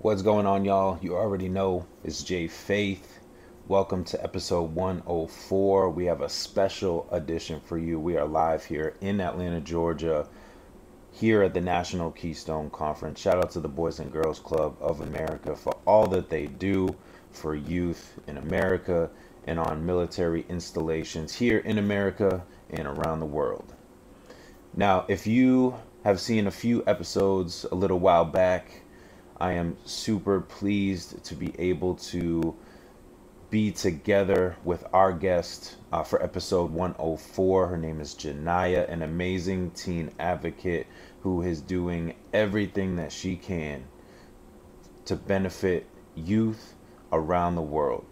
What's going on, y'all? You already know it's J Faith. Welcome to episode 104. We have a special edition for you. We are live here in Atlanta, Georgia, here at the National Keystone Conference. Shout out to the Boys and Girls Club of America for all that they do for youth in America and on military installations here in America and around the world. Now, if you have seen a few episodes a little while back, I am super pleased to be able to be together with our guest uh, for episode 104. Her name is Janiyah, an amazing teen advocate who is doing everything that she can to benefit youth around the world.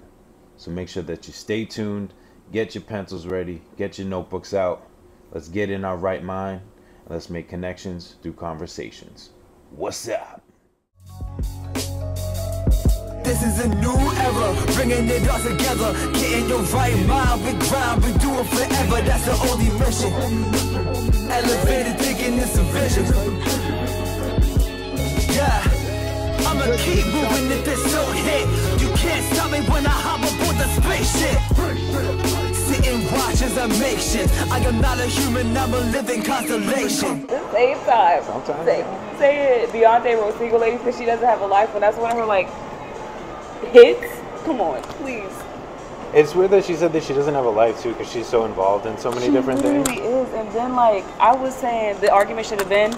So make sure that you stay tuned, get your pencils ready, get your notebooks out. Let's get in our right mind and let's make connections through conversations. What's up? This is a new era, bringing it all together. Getting your right mind, we grind, we do it forever. That's the only mission. Elevated thinking is a vision. Yeah, I'ma keep moving if it's so hit. You can't stop me when I hop aboard the spaceship. Sit and watch as I make shit. I am not a human, I'm a living constellation. the same time. Sometimes. Say, say it. Beyonce wrote Single Ladies because she doesn't have a life, and that's one of her like hits. Come on, please. It's weird that she said that she doesn't have a life too, because she's so involved in so many She different things. literally is. And then like I was saying, the argument should have been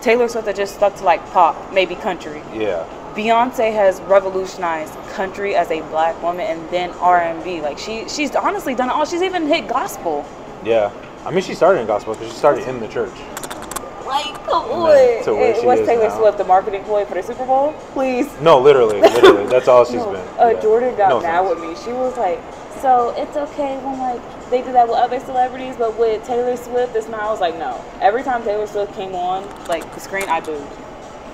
Taylor Swift had just stuck to like pop, maybe country. Yeah, Beyonce has revolutionized country as a black woman, and then R and B. Like she, she's honestly done it all. She's even hit gospel. yeah. I mean, she started in gospel because she started in the church. Like, come on. then to where she What's is Taylor now. Swift, the marketing ploy for the Super Bowl? Please. No, literally, literally. That's all she's No, been. Uh, Yeah. Jordan got No mad offense. with me. She was like, "So it's okay when like they do that with other celebrities, but with Taylor Swift, it's not." I was like, "No." Every time Taylor Swift came on, like the screen, I booed.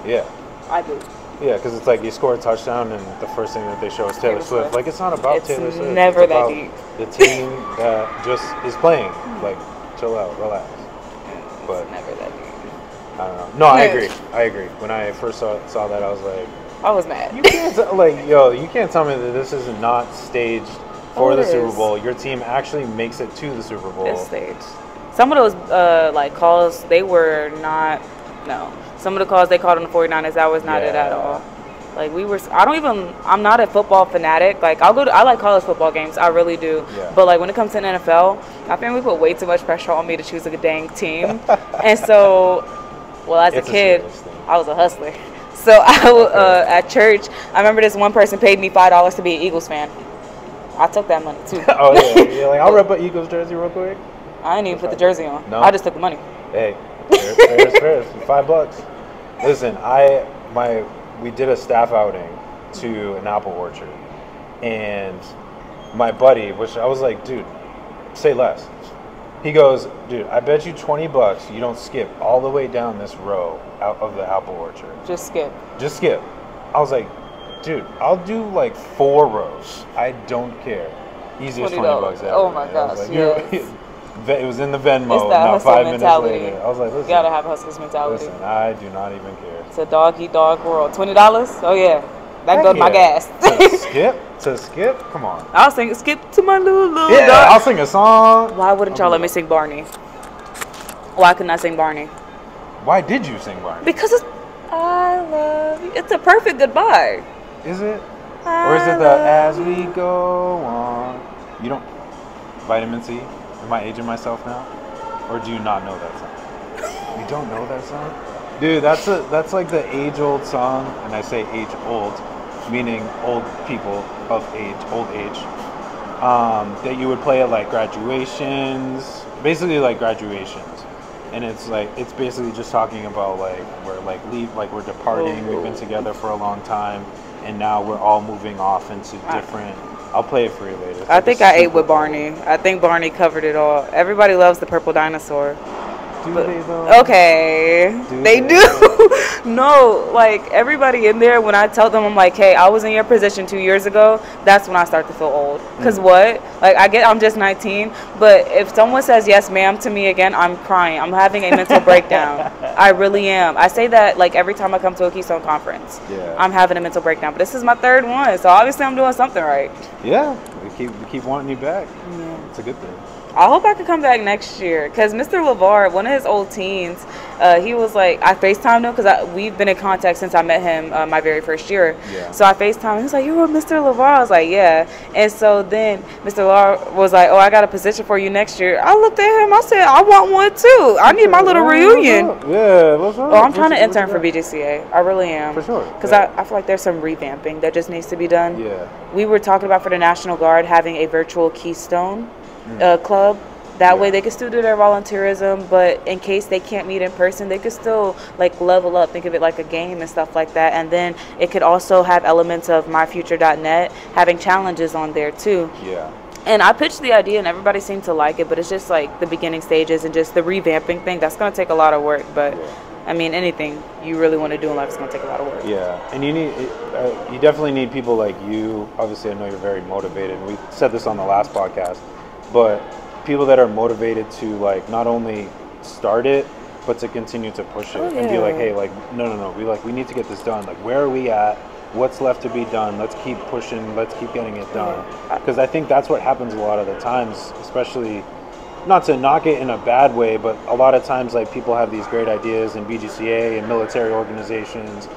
Yeah, I booed. Yeah, because it's like you score a touchdown and the first thing that they show is Taylor, Taylor Swift. Swift. Like it's not about It's Taylor Swift. It's never it's that deep. The team that just is playing. Like, chill out, relax. But Never that deep. I don't know. No, I agree. I agree. When I first saw saw that, I was like, I was mad. You can't t- like yo. You can't tell me that this is not staged for Oh, the Super. Bowl. Your team actually makes it to the Super Bowl. This stage. Some of those uh, like calls, they were not. No. Some of the calls they called on the 49ers, that was not it at all. Like we were, I don't even. I'm not a football fanatic. Like I'll go to. I like college football games. I really do. Yeah. But like when it comes to the NFL, I think we put way too much pressure on me to choose a dang team. and so, well, as It's a a kid, thing. I was a hustler. So I uh, at church, I remember this one person paid me five dollars to be an Eagles fan. I took that money too. oh yeah, yeah. Like I'll rep an Eagles jersey real quick. I didn't even put the jersey on. No? I just took the money. Hey, fair, fair fair. Five bucks. Listen, I my we did a staff outing to an apple orchard, and my buddy, which I was like, dude, say less. He goes, dude, I bet you twenty bucks you don't skip all the way down this row out of the apple orchard. Just skip. Just skip. I was like, dude, I'll do like four rows. I don't care. $20. twenty bucks. Oh my man. I was gosh, like, yes. It was in the Venmo. It's that hustle five mentality. minutes later. I was like, listen, You gotta have hustler's mentality. listen, I do not even care. It's a dog eat dog world. Twenty dollars? Oh yeah, that Heck goes my gas. to skip, to skip. Come on. I'll sing skip to my little little Yeah, dog. I'll sing a song. Why wouldn't y'all let me sing Barney? Why couldn't I sing Barney? Why did you sing Barney? Because it's I love you. It's a perfect goodbye. Is it? Or is it the as we go on? You don't. Vitamin C? Am I aging myself now? Or do you not know that song? You don't know that song? Dude, that's a that's like the age old song, and I say age old, meaning old people of age, old age. Um, that you would play at like graduations, basically like graduations. And it's like it's basically just talking about like we're like leave like we're departing, we've been together for a long time, and now we're all moving off into different I'll play it for you later. I think I ate with Barney. I think Barney covered it all. Everybody loves the purple dinosaur. Do But- they though? Okay, Do they they? do. no, like everybody in there, when I tell them, I'm like, hey, I was in your position two years ago, that's when I start to feel old. Because Mm. what? Like, I get, I'm just 19, but if someone says yes, ma'am, to me again, I'm crying. I'm having a mental breakdown. I really am. I say that like every time I come to a Keystone conference. Yeah. I'm having a mental breakdown, but this is my third one, so obviously I'm doing something right. Yeah, we keep we keep wanting you back. It's a good thing. I hope I can come back next year because Mr. LeVar, one of his old teens, uh, he was like, I FaceTimed him because we've been in contact since I met him uh, my very first year. Yeah. So I FaceTimed him. He was like, You were Mr. LeVar? I was like, Yeah. And so then Mr. LeVar was like, Oh, I got a position for you next year. I looked at him. I said, I want one too. I need my little reunion. Yeah, what's up? Oh, I'm trying to intern for what's BGCA. I really am. For sure, Because yeah. I, I feel like there's some revamping that just needs to be done. Yeah. We were talking about for the National Guard having a virtual Keystone uh, club. That way Mm. They could still do their volunteerism, but in case they can't meet in person, they could still like level up. Think of it like a game and stuff like that. And then it could also have elements of myfuture.net having challenges on there too. Yeah. And I pitched the idea and everybody seemed to like it, but it's just like the beginning stages and just the revamping thing. That's going to take a lot of work, but I mean, anything you really want to do in life is going to take a lot of work. Yeah, and you need uh, you definitely need people like you. Obviously, I know you're very motivated. and We said this on the last podcast, but people that are motivated to like not only start it but to continue to push it Oh, and be like, hey, like no, no, no, we like we need to get this done. Like, where are we at? What's left to be done? Let's keep pushing. Let's keep getting it done. Yeah. Because I think that's what happens a lot of the times, especially not to knock it in a bad way, but a lot of times like people have these great ideas in BGCA and military organizations,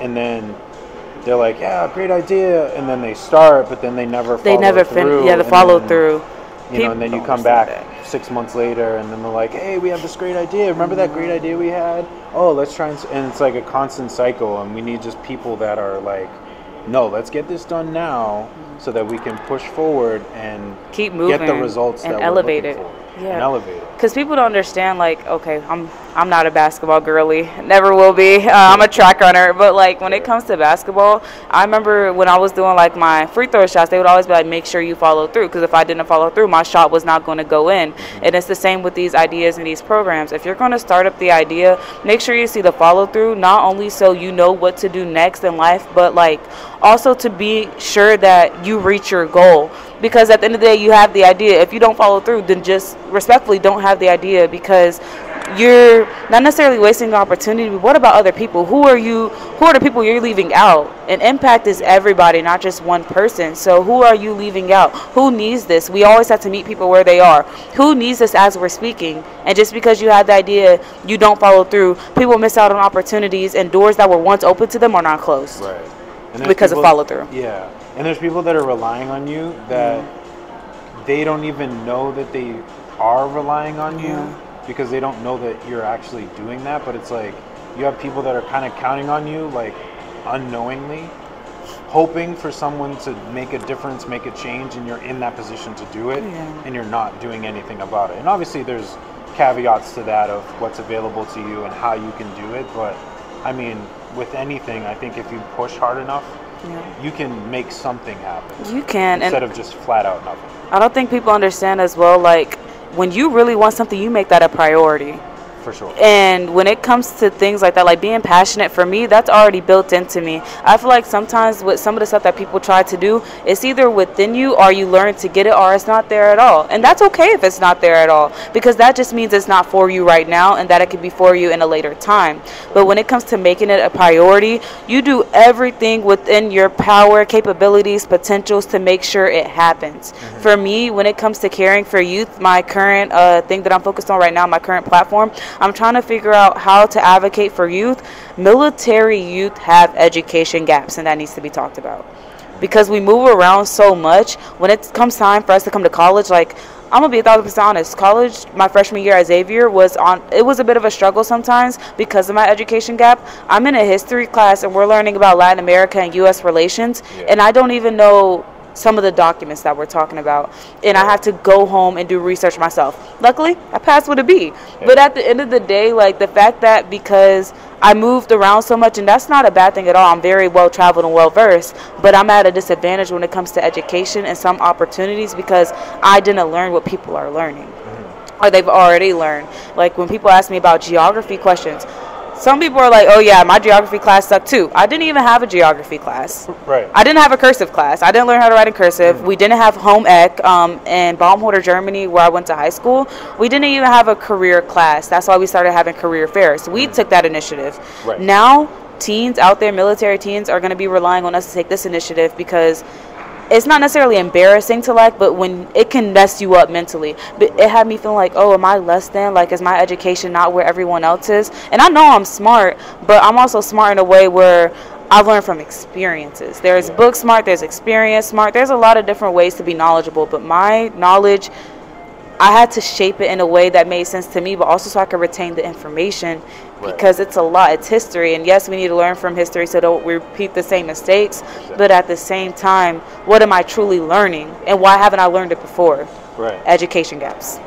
and then they're like, yeah, great idea, and then they start, but then they never They never finish. Yeah, the follow through. You know, and then you come back understand six months later, and then they're like, hey, we have this great idea. Remember that great idea we had? Oh, let's try and, s-" and it's like a constant cycle, and we need just people that are like, no, let's get this done now, so that we can push forward and Keep moving get the results and that elevate we're it. Yeah. and elevate it. Because people don't understand like okay i'm i'm not a basketball girly. Never will be. Uh, i'm a track runner. But like when it comes to basketball i remember when i was doing like my free throw shots they would always be like make sure you follow through. Because if i didn't follow through my shot was not going to go in. And it's the same with these ideas and these programs. If you're going to start up the idea make sure you see the follow through not only so you know what to do next in life but like also to be sure that you reach your goal. Because at the end of the day you have the idea. If you don't follow through then just respectfully don't have the idea because you're not necessarily wasting the opportunity but what about other people? Who are you who are the people you're leaving out? And impact is everybody not just one person. So who are you leaving out? Who needs this? We always have to meet people where they are. Who needs this as we're speaking? And just because you had the idea you don't follow through. People miss out on opportunities and doors that were once open to them are not closed Right. Because of follow-through. Yeah. And there's people that are relying on you that they don't even know that they are relying on you Yeah. because they don't know that you're actually doing that. But it's like you have people that are kind of counting on you, like unknowingly, hoping for someone to make a difference, make a change, and you're in that position to do it, Yeah. and you're not doing anything about it. And obviously, there's caveats to that of what's available to you and how you can do it. But I mean, with anything, I think if you push hard enough, Yeah. you can make something happen you can instead of just flat out nothing. I don't think people understand as well. Like when you really want something, you make that a priority. For sure. And when it comes to things like that, like being passionate for me, that's already built into me. I feel like sometimes with some of the stuff that people try to do, it's either within you or you learn to get it or it's not there at all. And that's okay if it's not there at all because that just means it's not for you right now and that it could be for you in a later time. But when it comes to making it a priority, you do everything within your power, capabilities, potentials to make sure it happens. For me, when it comes to caring for youth, my current uh, thing that I'm focused on right now, my current platform, I'm trying to figure out how to advocate for youth. Military youth have education gaps, and that needs to be talked about. Because we move around so much, when it comes time for us to come to college, like I'm gonna be a thousand percent honest. College, my freshman year at Xavier was on. It was a bit of a struggle sometimes because of my education gap. I'm in a history class and we're learning about Latin America and U.S. relations, Yeah. and I don't even know some of the documents that we're talking about, and I have to go home and do research myself. Luckily, I passed with a B. But at the end of the day, like the fact that because I moved around so much, and that's not a bad thing at all. I'm very well traveled and well versed, but I'm at a disadvantage when it comes to education and some opportunities because I didn't learn what people are learning. Mm-hmm. or they've already learned. Like when people ask me about geography questions, some people are like, "Oh yeah, my geography class sucked too." I didn't even have a geography class. Right. I didn't have a cursive class. I didn't learn how to write in cursive. We didn't have home ec um, in Baumholder, Germany, where I went to high school. We didn't even have a career class. That's why we started having career fairs. We took that initiative. Right. Now, teens out there, military teens, are going to be relying on us to take this initiative because it's not necessarily embarrassing to lack, but when it can mess you up mentally. But it had me feeling like, oh, am I less than? Like, is my education not where everyone else is? And I know I'm smart, but I'm also smart in a way where I've learned from experiences. There's book smart, there's experience smart, there's a lot of different ways to be knowledgeable, but my knowledge I had to shape it in a way that made sense to me, but also so I could retain the information Right. because it's a lot. It's history, and yes, we need to learn from history so don't repeat the same mistakes. But at the same time, what am I truly learning, and why haven't I learned it before? Right. Education gaps.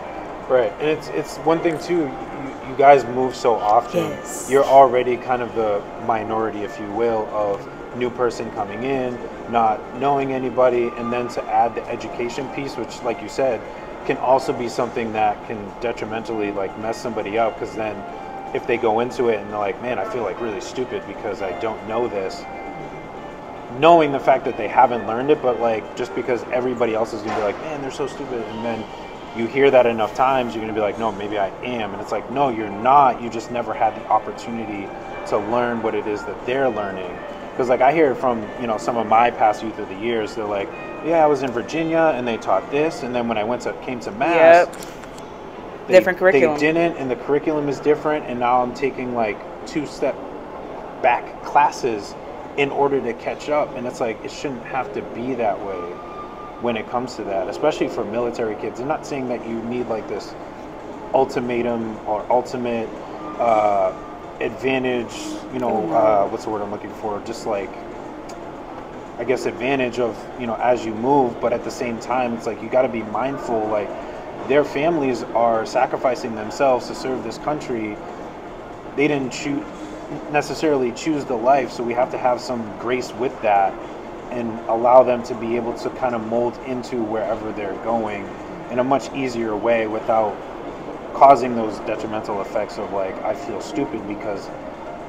Right, and it's it's one thing too. You, you guys move so often. Yes. You're already kind of the minority, if you will, of new person coming in, not knowing anybody, and then to add the education piece, which, like you said, can also be something that can detrimentally like mess somebody up. Because then, if they go into it and they're like, "Man, I feel like really stupid because I don't know this," knowing the fact that they haven't learned it, but like just because everybody else is gonna be like, man, they're so stupid, and then you hear that enough times, you're gonna be like, no, maybe I am, and it's like, no, you're not. You just never had the opportunity to learn what it is that they're learning. Because like I hear from you know some of my past youth of the years, they're like, yeah, I was in Virginia and they taught this, and then when I went to came to Mass, Yep. They, Different curriculum. They didn't, and the curriculum is different, and now I'm taking like two step back classes in order to catch up, and it's like it shouldn't have to be that way when it comes to that, especially for military kids. I'm not saying that you need like this ultimatum or ultimate uh, advantage. You know, uh, what's the word I'm looking for? Just like I guess advantage of you know as you move, but at the same time, it's like you got to be mindful. Like their families are sacrificing themselves to serve this country. They didn't necessarily choose the life, so we have to have some grace with that and allow them to be able to kind of mold into wherever they're going in a much easier way without causing those detrimental effects of like I feel stupid because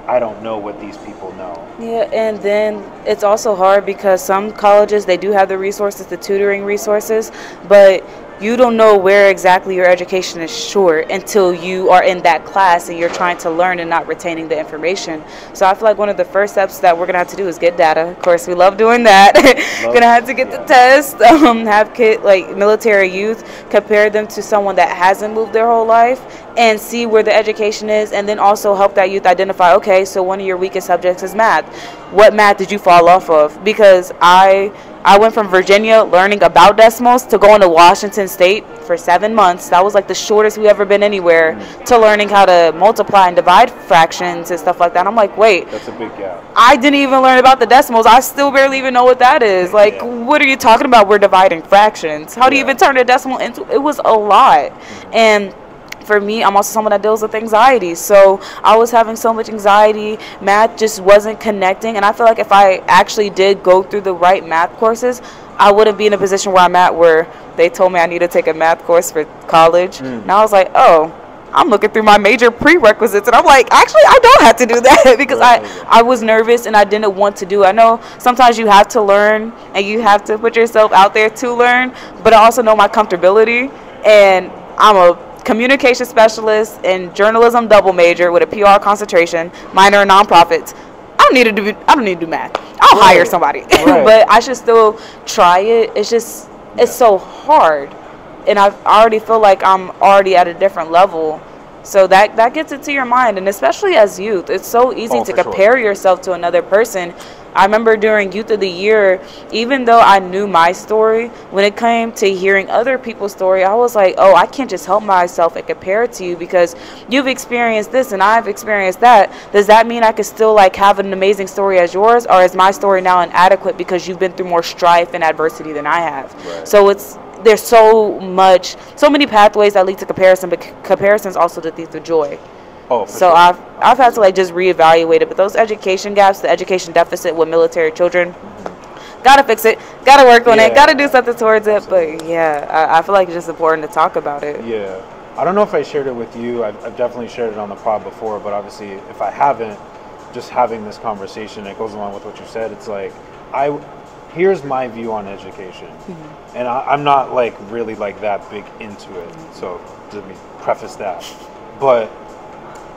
I don't know what these people know. Yeah, and then it's also hard because some colleges they do have the resources, the tutoring resources, but you don't know where exactly your education is short until you are in that class and you're trying to learn and not retaining the information. So I feel like one of the first steps that we're gonna have to do is get data. Of course, we love doing that. gonna have to get the test, um, have kid like military youth compare them to someone that hasn't moved their whole life and see where the education is, and then also help that youth identify. Okay, so one of your weakest subjects is math. What math did you fall off of? Because I I went from Virginia learning about decimals to going to Washington State for seven months. That was like the shortest we've ever been anywhere mm. to learning how to multiply and divide fractions and stuff like that. I'm like, wait, That's a big gap. I didn't even learn about the decimals. I still barely even know what that is. Like, Yeah. what are you talking about? We're dividing fractions. How do you even turn a decimal into? It was a lot, mm-hmm. and for me, I'm also someone that deals with anxiety. So I was having so much anxiety. Math just wasn't connecting, and I feel like if I actually did go through the right math courses, I wouldn't be in a position where I'm at, where they told me I need to take a math course for college, mm. and I was like, oh. I'm looking through my major prerequisites and I'm like, actually, I don't have to do that because I, I was nervous and I didn't want to do. it. I know sometimes you have to learn and you have to put yourself out there to learn, but I also know my comfortability and I'm a communication specialist and journalism double major with a PR concentration, minor in nonprofits. I don't need to do I don't need to do math. I'll hire somebody. Right. but I should still try it. It's just it's so hard. And I already feel like I'm already at a different level. So that that gets into your mind and especially as youth, it's so easy Oh, to for sure. compare yourself to another person. I remember during Youth of the Year, even though I knew my story, when it came to hearing other people's story, I was like, oh, I can't just help myself and compare it to you because you've experienced this and I've experienced that. Does that mean I could still like have an amazing story as yours, or is my story now inadequate because you've been through more strife and adversity than I have? Right. So it's there's so much, so many pathways that lead to comparison, but c- comparisons also that lead to joy. Oh, So sure. I've I've had to like just reevaluate it. But those education gaps, the education deficit with military children, gotta fix it. Gotta work on Yeah. it. Gotta do something towards it. But yeah, I, I feel like it's just important to talk about it. Yeah, I don't know if I shared it with you. I've, I've definitely shared it on the pod before, but obviously, if I haven't, just having this conversation, it goes along with what you said. It's like I here's my view on education, mm-hmm. And I, I'm not like really like that big into it. So let me preface that. But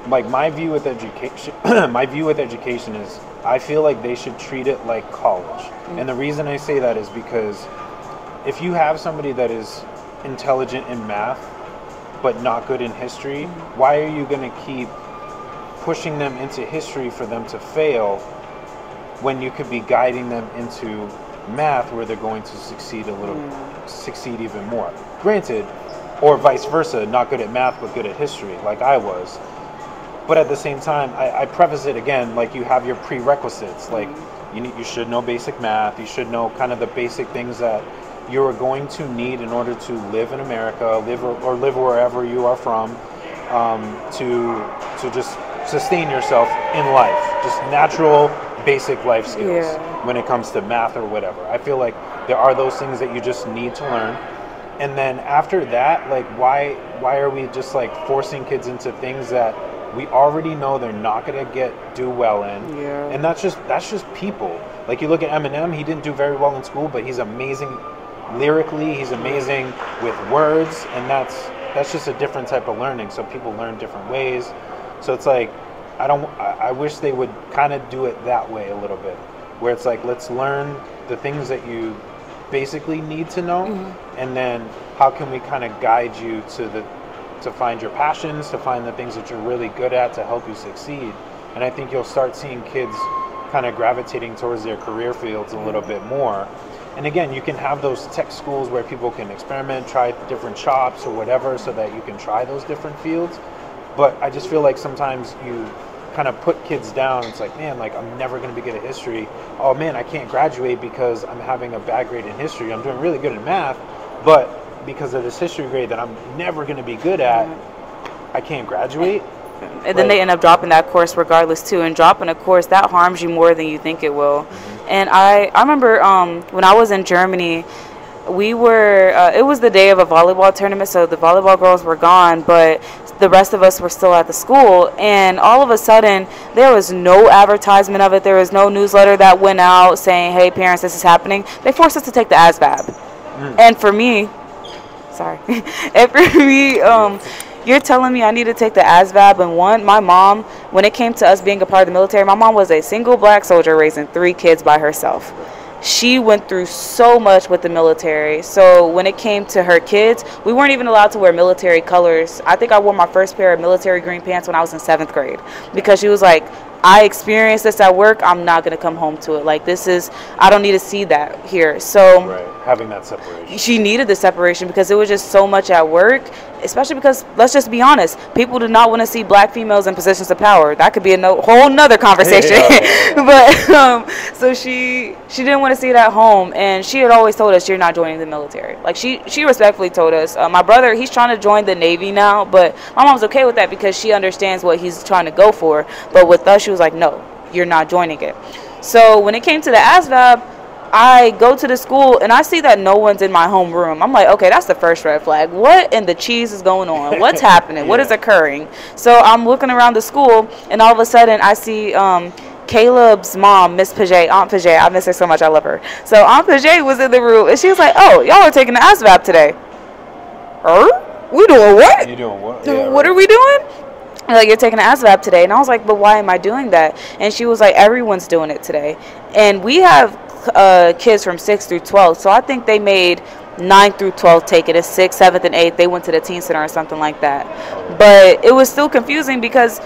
like my view with education, my view with education is I feel like they should treat it like college, and the reason I say that is because if you have somebody that is intelligent in math but not good in history, why are you going to keep pushing them into history for them to fail when you could be guiding them into math where they're going to succeed a little succeed even more. Granted or vice versa not good at math but good at history like i was. But at the same time i, I preface it again like you have your prerequisites like you need you should know basic math you should know kind of the basic things that you are going to need in order to live in america live or, or live wherever you are from um, to to just sustain yourself in life. Just natural basic life skills Yeah. when it comes to math or whatever. I feel like there are those things that you just need to learn. And then after that like why why are we just like forcing kids into things that we already know they're not going to get do well in? Yeah. and that's just that's just people. Like you look at eminem he didn't do very well in school but he's amazing lyrically he's amazing with words and that's that's just a different type of learning. So people learn different ways. So it's like i don't i, I wish they would kind of do it that way a little bit where it's like let's learn the things that you basically need to know mm-hmm. and then how can we kind of guide you to the to find your passions to find the things that you're really good at to help you succeed. And i think you'll start seeing kids kind of gravitating towards their career fields a mm-hmm. little bit more. And again you can have those tech schools where people can experiment try different shops or whatever so that you can try those different fields. But i just feel like sometimes you kind of put kids down. It's like man like i'm never going to be good at history. Oh man i can't graduate because i'm having a bad grade in history. I'm doing really good in math but because of this history grade that i'm never going to be good at i can't graduate. And then they end up dropping that course regardless too. And dropping a course that harms you more than you think it will. And i i remember um, when i was in germany we were uh, it was the day of a volleyball tournament so the volleyball girls were gone but the rest of us were still at the school and all of a sudden there was no advertisement of it there was no newsletter that went out saying hey parents this is happening they forced us to take the asvab and for me sorry. and for me, um, you're telling me I need to take the ASVAB and one, my mom, when it came to us being a part of the military, my mom was a single black soldier raising three kids by herself. She went through so much with the military. So when it came to her kids, we weren't even allowed to wear military colors. I think I wore my first pair of military green pants when I was in seventh grade because she was like, I experienced this at work. I'm not going to come home to it. Like, this is, I don't need to see that here. So, right having that separation she needed the separation because it was just so much at work especially because let's just be honest people do not want to see black females in positions of power. That could be a no, whole nother conversation. Yeah, but um, so she she didn't want to see it at home and she had always told us you're not joining the military. Like she she respectfully told us uh, my brother he's trying to join the navy now but my mom's okay with that because she understands what he's trying to go for. But with us she was like no you're not joining it. So when it came to the asvab I go to the school and I see that no one's in my homeroom. I'm like, okay, that's the first red flag. What in the cheese is going on? What's happening? What is occurring? So I'm looking around the school and all of a sudden I see um, Caleb's mom, Miss Paget, Aunt Paget. I miss her so much. I love her. So Aunt Paget was in the room and she was like, oh, y'all are taking the ASVAB today. Er? We doing what? you doing what Yeah, what right. are we doing? Like you're taking an ASVAB today, and I was like, but why am I doing that? And she was like, everyone's doing it today, and we have uh, kids from six through twelve, so I think they made nine through twelve take it. As sixth, seventh, and eighth, they went to the teen center or something like that. But it was still confusing because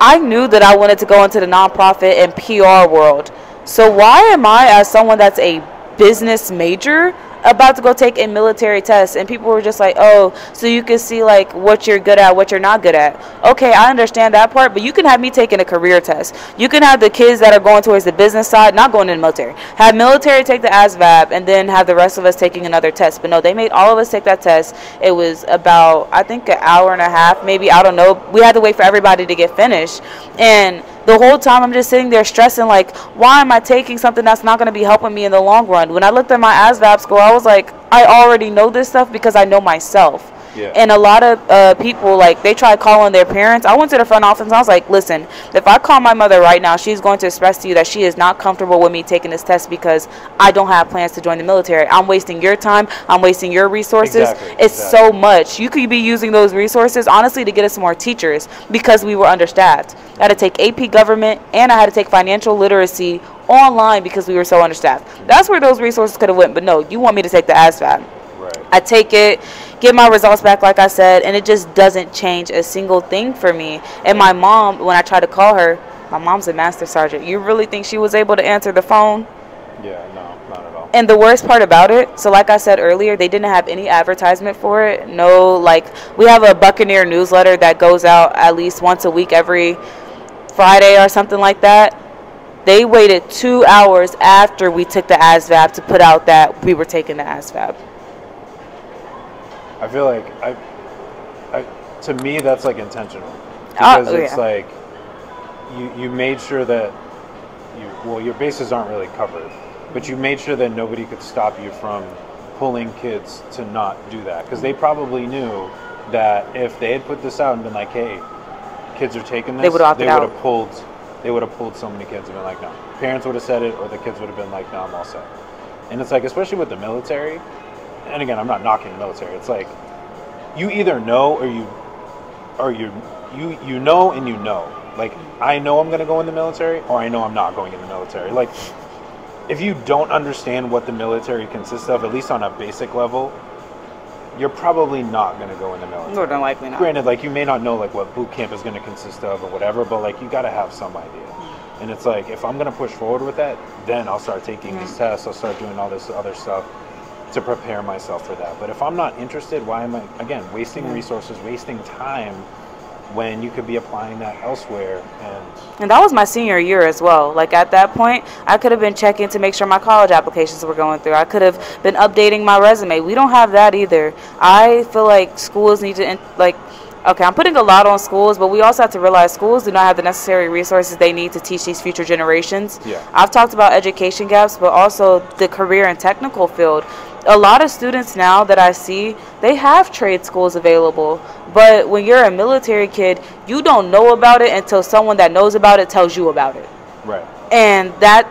I knew that I wanted to go into the nonprofit and PR world. So why am I, as someone that's a business major, about to go take a military test and people were just like oh so you can see like what you're good at what you're not good at. Okay i understand that part but you can have me taking a career test. You can have the kids that are going towards the business side not going in the military. Have military take the asvab and then have the rest of us taking another test. But no they made all of us take that test. It was about i think an hour and a half maybe i don't know. We had to wait for everybody to get finished. And the whole time I'm just sitting there stressing, like, why am I taking something that's not going to be helping me in the long run? When I looked at my ASVAB score, I was like, I already know this stuff because I know myself. Yeah. And a lot of uh, people like they try calling their parents. I went to the front office and I was like, listen, if I call my mother right now, she's going to express to you that she is not comfortable with me taking this test because I don't have plans to join the military. I'm wasting your time. I'm wasting your resources. Exactly, It's exactly. so much. You could be using those resources honestly to get us more teachers because we were understaffed. I had to take AP government and I had to take financial literacy online because we were so understaffed. That's where those resources could have went. But no, you want me to take the ASVAB. Right. I take it, get my results back, like I said, and it just doesn't change a single thing for me. And my mom, when I try to call her, my mom's a master sergeant. You really think she was able to answer the phone? Yeah. No, not at all. And the worst part about it, so like I said earlier, they didn't have any advertisement for it. No, like we have a Buccaneer newsletter that goes out at least once a week every Friday or something like that. They waited two hours after we took the ASVAB to put out that we were taking the ASVAB. I feel like I, I to me that's like intentional Ah, because oh, it's yeah. like you you made sure that you well your bases aren't really covered, but you made sure that nobody could stop you from pulling kids to not do that because they probably knew that if they had put this out and been like, hey, kids are taking this, They would have pulled they would have pulled so many kids and been like, no. Parents would have said it, or the kids would have been like, no, I'm all set. And it's like, especially with the military, and again, I'm not knocking the military. It's like you either know or you or you you you know and you know. Like I know I'm going to go in the military or I know I'm not going in the military. Like if you don't understand what the military consists of at least on a basic level, you're probably not going to go in the military. More than likely not. Granted, like you may not know like what boot camp is going to consist of or whatever, but like you got to have some idea. Hmm. And it's like if I'm going to push forward with that, then I'll start taking these hmm. tests. I'll start doing all this other stuff to prepare myself for that. But if I'm not interested, why am I again wasting resources, wasting time when you could be applying that elsewhere? And And that was my senior year as well. Like at that point, I could have been checking to make sure my college applications were going through. I could have been updating my resume. We don't have that either. I feel like schools need to in- like okay, I'm putting a lot on schools, but we also have to realize schools do not have the necessary resources they need to teach these future generations. Yeah. I've talked about education gaps, but also the career and technical field. A lot of students now that I see, they have trade schools available. But when you're a military kid, you don't know about it until someone that knows about it tells you about it. right, And that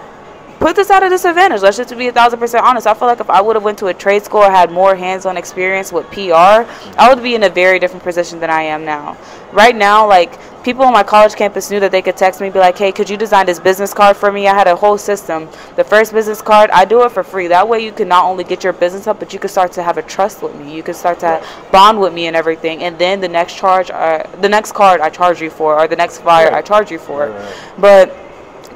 puts us at a disadvantage. Let's just be a thousand percent honest. I feel like if I would have went to a trade school or had more hands-on experience with PR, I would be in a very different position than I am now. Right now, like people on my college campus knew that they could text me and be like, "Hey, could you design this business card for me?" I had a whole system. The first business card, I do it for free. That way, you can not only get your business up, but you can start to have a trust with me. You can start to bond with me and everything. And then the next charge, uh, the next card, I charge you for, or the next flyer. I charge you for. But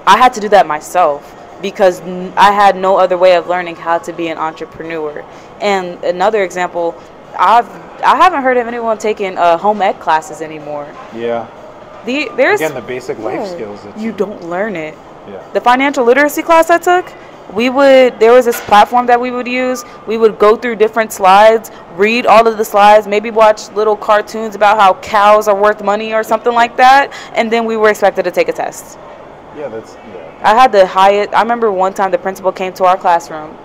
I had to do that myself because I had no other way of learning how to be an entrepreneur. And another example, I've I haven't heard of anyone taking uh, home ec classes anymore. yeah. The there's Again, the basic life yeah, skills that you don't learn it. Yeah. The financial literacy class I took, we would there was this platform that we would use. We would go through different slides, read all of the slides, maybe watch little cartoons about how cows are worth money or something like that, and then we were expected to take a test. Yeah, that's yeah. I had the highest. I remember one time the principal came to our classroom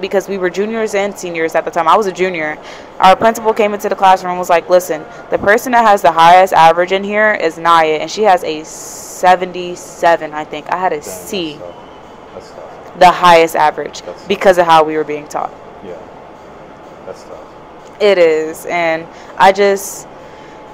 because we were juniors and seniors at the time. I was a junior. Our principal came into the classroom and was like, "Listen, the person that has the highest average in here is Naya, and she has a 77, I think. I had a Dang, C, That's tough. That's tough. the highest average, That's- because of how we were being taught. Yeah. That's tough. It is, and I just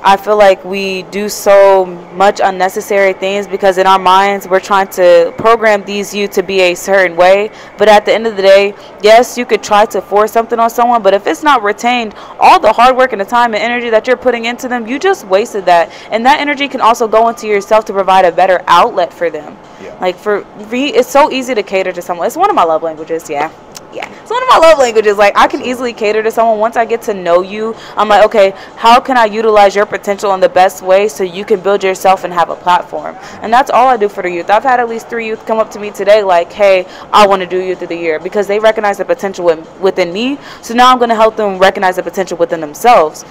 I feel like we do so much unnecessary things because in our minds we're trying to program these youth to be a certain way. But at the end of the day, yes, you could try to force something on someone, but if it's not retained, all the hard work and the time and energy that you're putting into them, you just wasted that. And that energy can also go into yourself to provide a better outlet for them. Yeah. Like for me, it's so easy to cater to someone. It's one of my love languages, yeah. Yeah, it's one of my love languages. Like I can easily cater to someone once I get to know you. I'm like, okay, how can I utilize your potential in the best way so you can build yourself and have a platform? And that's all I do for the youth. I've had at least three youth come up to me today, like, hey, I want to do youth of the year because they recognize the potential within me. So now I'm going to help them recognize the potential within themselves.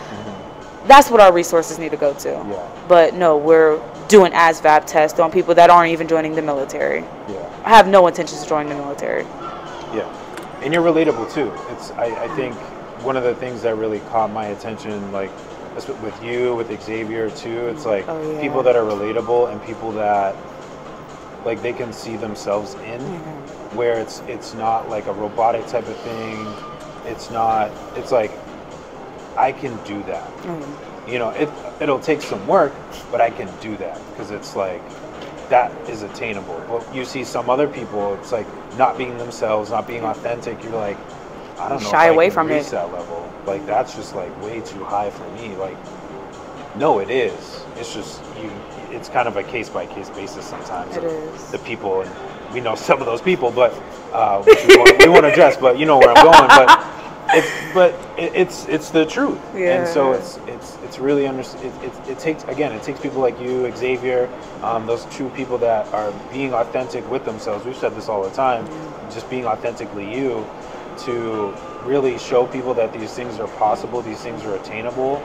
That's what our resources need to go to. Yeah. But no, we're doing ASVAB tests on people that aren't even joining the military. Yeah. I have no intentions of joining the military. Yeah, and you're relatable too. It's I, I think one of the things that really caught my attention, like with you, with Xavier too. It's like Oh, yeah. people that are relatable and people that like they can see themselves in, where it's it's not like a robotic type of thing. It's not. It's like I can do that. Mm-hmm. You know, it it'll take some work, but I can do that because it's like that is attainable. But you see some other people, it's like not being themselves, not being authentic. You're like, I don't know. Shy away from reach it. that level. Like that's just like way too high for me. Like, no, it is. It's just you. It's kind of a case by case basis sometimes. It is. The people, and we know some of those people, but uh, we, we won't address. But you know where I'm going. But it's but it, it's it's the truth. And so it's it's it's really under it, it, it takes again it takes people like you Xavier um, those two people that are being authentic with themselves. We've said this all the time just being authentically you to really show people that these things are possible these things are attainable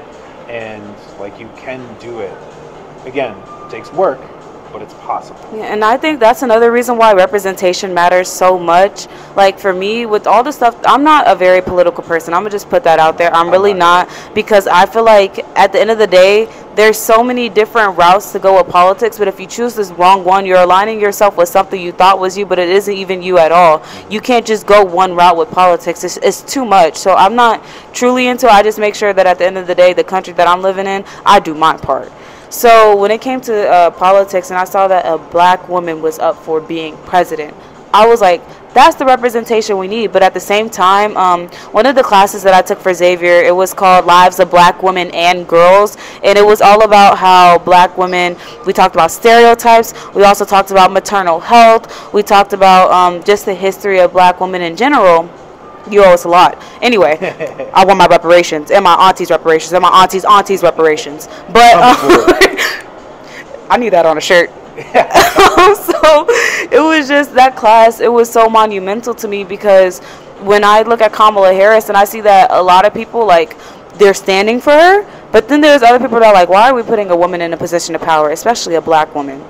and like you can do it. Again it takes work but it's possible Yeah, and I think that's another reason why representation matters so much. Like for me, with all the stuff, I'm not a very political person. I'm gonna just put that out there. I'm really not because I feel like at the end of the day, there's so many different routes to go with politics. But if you choose this wrong one, you're aligning yourself with something you thought was you, but it isn't even you at all. You can't just go one route with politics. It's, it's too much. So I'm not truly into. it. I just make sure that at the end of the day, the country that I'm living in, I do my part. So when it came to uh, politics, and I saw that a black woman was up for being president, I was like, that's the representation we need. But at the same time, um, one of the classes that I took for Xavier, it was called Lives of Black Women and Girls, and it was all about how black women. We talked about stereotypes. We also talked about maternal health. We talked about um, just the history of black women in general. You owe us a lot. Anyway, I want my reparations and my auntie's reparations and my auntie's auntie's reparations. But um, I need that on a shirt. so it was just that class. It was so monumental to me because when I look at Kamala Harris and I see that a lot of people like they're standing for her, but then there's other people that are like, why are we putting a woman in a position of power, especially a black woman?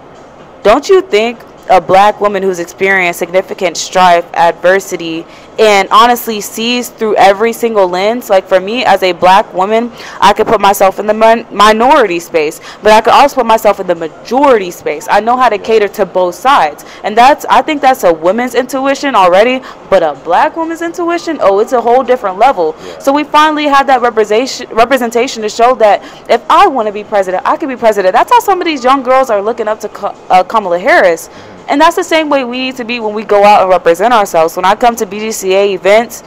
Don't you think a black woman who's experienced significant strife, adversity, and honestly sees through every single lens? Like for me, as a black woman, I could put myself in the min- minority space, but I could also put myself in the majority space. I know how to cater to both sides, and that's I think that's a woman's intuition already. But a black woman's intuition, oh, it's a whole different level. So we finally had that representation representation to show that if I want to be president, I can be president. That's how some of these young girls are looking up to uh, Kamala Harris. And that's the same way we need to be when we go out and represent ourselves. When I come to BGCA events,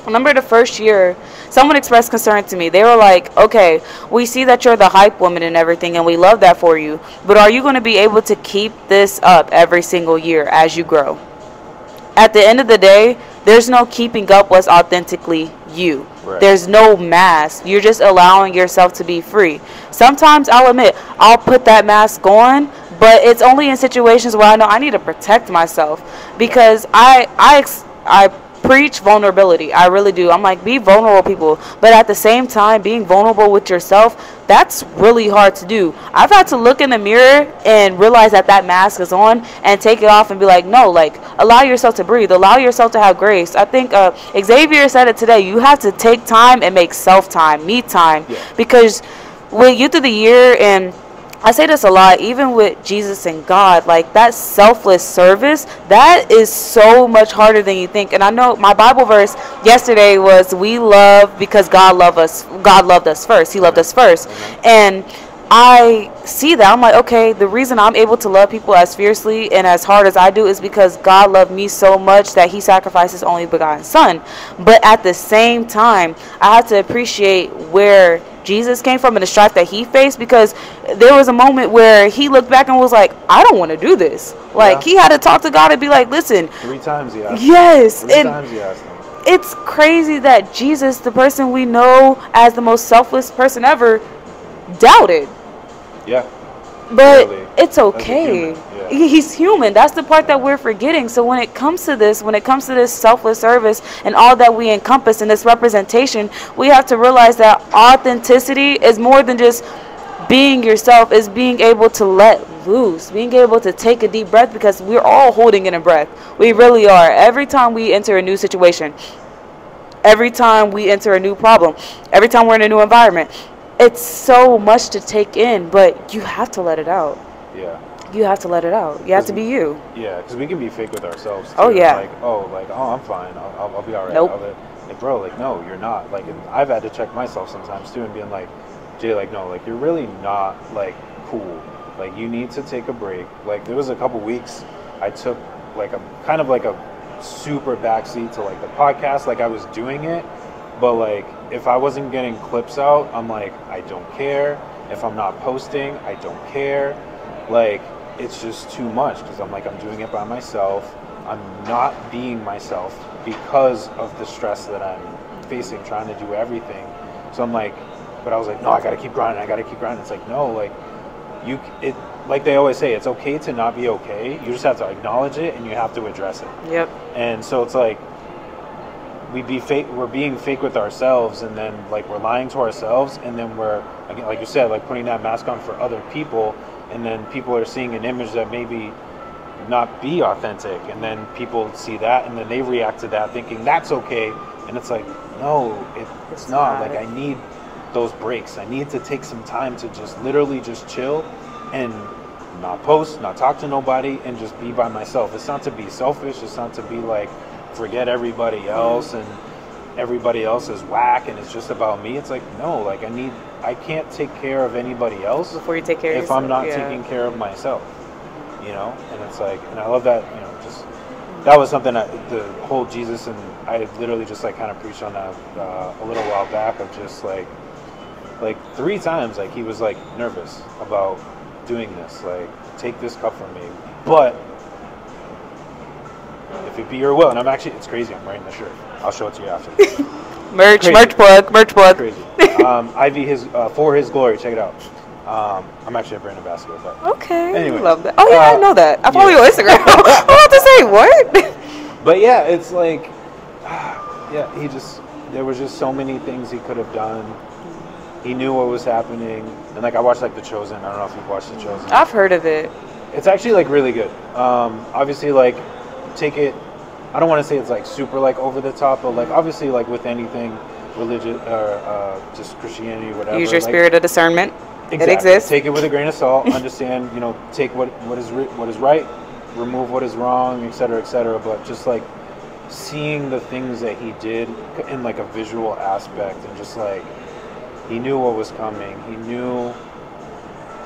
I remember the first year, someone expressed concern to me. They were like, okay, we see that you're the hype woman and everything, and we love that for you. But are you going to be able to keep this up every single year as you grow? At the end of the day, there's no keeping up what's authentically you. Right. There's no mask. You're just allowing yourself to be free. Sometimes I'll admit I'll put that mask on, but it's only in situations where I know I need to protect myself because I I ex- I preach vulnerability. I really do. I'm like be vulnerable people, but at the same time being vulnerable with yourself, that's really hard to do. I've had to look in the mirror and realize that that mask is on and take it off and be like, no, like allow yourself to breathe, allow yourself to have grace. I think uh, Xavier said it today. You have to take time and make self time, me time, Yeah. because with you through the year and I say this a lot, even with Jesus and God, like that selfless service, that is so much harder than you think. And I know my Bible verse yesterday was we love because God loved us God loved us first. He loved us first. And I see that. I'm like, okay, the reason I'm able to love people as fiercely and as hard as I do is because God loved me so much that he sacrificed his only begotten son. But at the same time, I have to appreciate where Jesus came from and the strife that he faced because there was a moment where he looked back and was like, I don't want to do this. Like Yeah. he had to talk to God and be like, listen, three times he asked yes. three And times he asked him it's crazy that Jesus, the person we know as the most selfless person ever, doubted. Yeah But Really? it's okay. human, yeah. He's human. That's the part that we're forgetting. So when it comes to this, when it comes to this selfless service and all that we encompass in this representation, we have to realize that authenticity is more than just being yourself. Is being able to let loose, being able to take a deep breath because we're all holding in a breath. We really are. Every time we enter a new situation, every time we enter a new problem, every time we're in a new environment. It's so much to take in, but you have to let it out. Yeah. You have to let it out. You have to be you. Yeah, because we can be fake with ourselves. Oh, too. Oh, yeah. Like, oh, like, oh, I'm fine. I'll, I'll, I'll be all right. Nope. I'll like, bro, like, no, you're not. Like, and I've had to check myself sometimes too, and being like, Jay, like, no, like, you're really not like cool. Like, you need to take a break. Like, there was a couple weeks I took like a kind of like a super backseat to like the podcast. Like, I was doing it, but like, if I wasn't getting clips out, I'm like, I don't care. If I'm not posting, I don't care. Like, it's just too much because I'm like, I'm doing it by myself. I'm not being myself because of the stress that I'm facing trying to do everything. So I'm like, but I was like, no, I gotta keep grinding. I gotta keep grinding. It's like, no, like, you, it, like they always say, it's okay to not be okay. You just have to acknowledge it and you have to address it. Yep. And so it's like we be fake. We're being fake with ourselves, and then like we're lying to ourselves, and then we're again, like you said, like putting that mask on for other people, and then people are seeing an image that maybe not be authentic, and then people see that, and then they react to that, thinking that's okay, and it's like no, it, it's, It's not. not. Like I need those breaks. I need to take some time to just literally just chill and not post, not talk to nobody, and just be by myself. It's not to be selfish. It's not to be like forget everybody else and everybody else is whack and it's just about me. It's like no, like I need. I can't take care of anybody else Before you take care of yourself if I'm not yeah. taking care of myself. You know, and it's like, and I love that. You know, just that was something that the whole Jesus and I literally just like kind of preached on that uh, a little while back of just like like three times like he was like nervous about doing this like take this cup from me but if it be your will and i'm actually it's crazy i'm wearing the shirt i'll show it to you after Merch, Crazy. merch plug, merch plug. crazy um ivy his uh, for his glory check it out um i'm actually a brand ambassador but Okay. Anyway, love that. Oh yeah, I uh, know that. I follow yeah. you on Instagram. I'm about to say what? But yeah, it's like, yeah, he just, there was just so many things he could have done. He knew what was happening. And like, I watched like The Chosen. I don't know if you've watched The Chosen. I've heard of it. It's actually like really good. Um, obviously, like, take it, I don't want to say it's like super like over the top, but like, obviously, like with anything religious, or uh, just Christianity, whatever. Use your like, spirit of discernment. Exactly. It exists. Take it with a grain of salt. Understand, you know, take what what is what is right, remove what is wrong, et cetera, et cetera. But just like seeing the things that he did in like a visual aspect, and just like he knew what was coming. He knew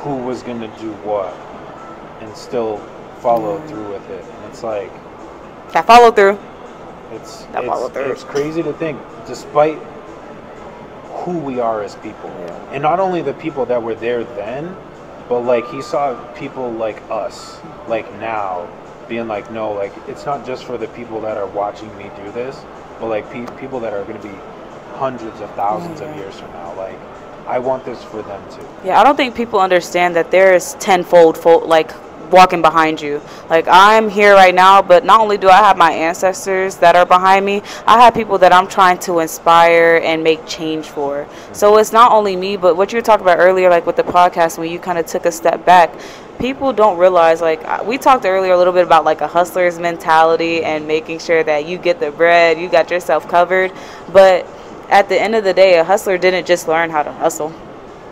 who was gonna do what, and still follow Mm. through with it. And it's like That follow through. it's That follow through. it's crazy to think, despite who we are as people, and not only the people that were there then, but like he saw people like us, like now, being like, no, like it's not just for the people that are watching me do this, but like pe- people that are going to be hundreds of thousands of years from now. Like, I want this for them too. Yeah, I don't think people understand that there is tenfold, fold, like walking behind you. Like I'm here right now, but not only do I have my ancestors that are behind me, I have people that I'm trying to inspire and make change for. So it's not only me, but what you were talking about earlier, like with the podcast, when you kind of took a step back. People don't realize, like we talked earlier a little bit about like a hustler's mentality and making sure that you get the bread, you got yourself covered. But at the end of the day, a hustler didn't just learn how to hustle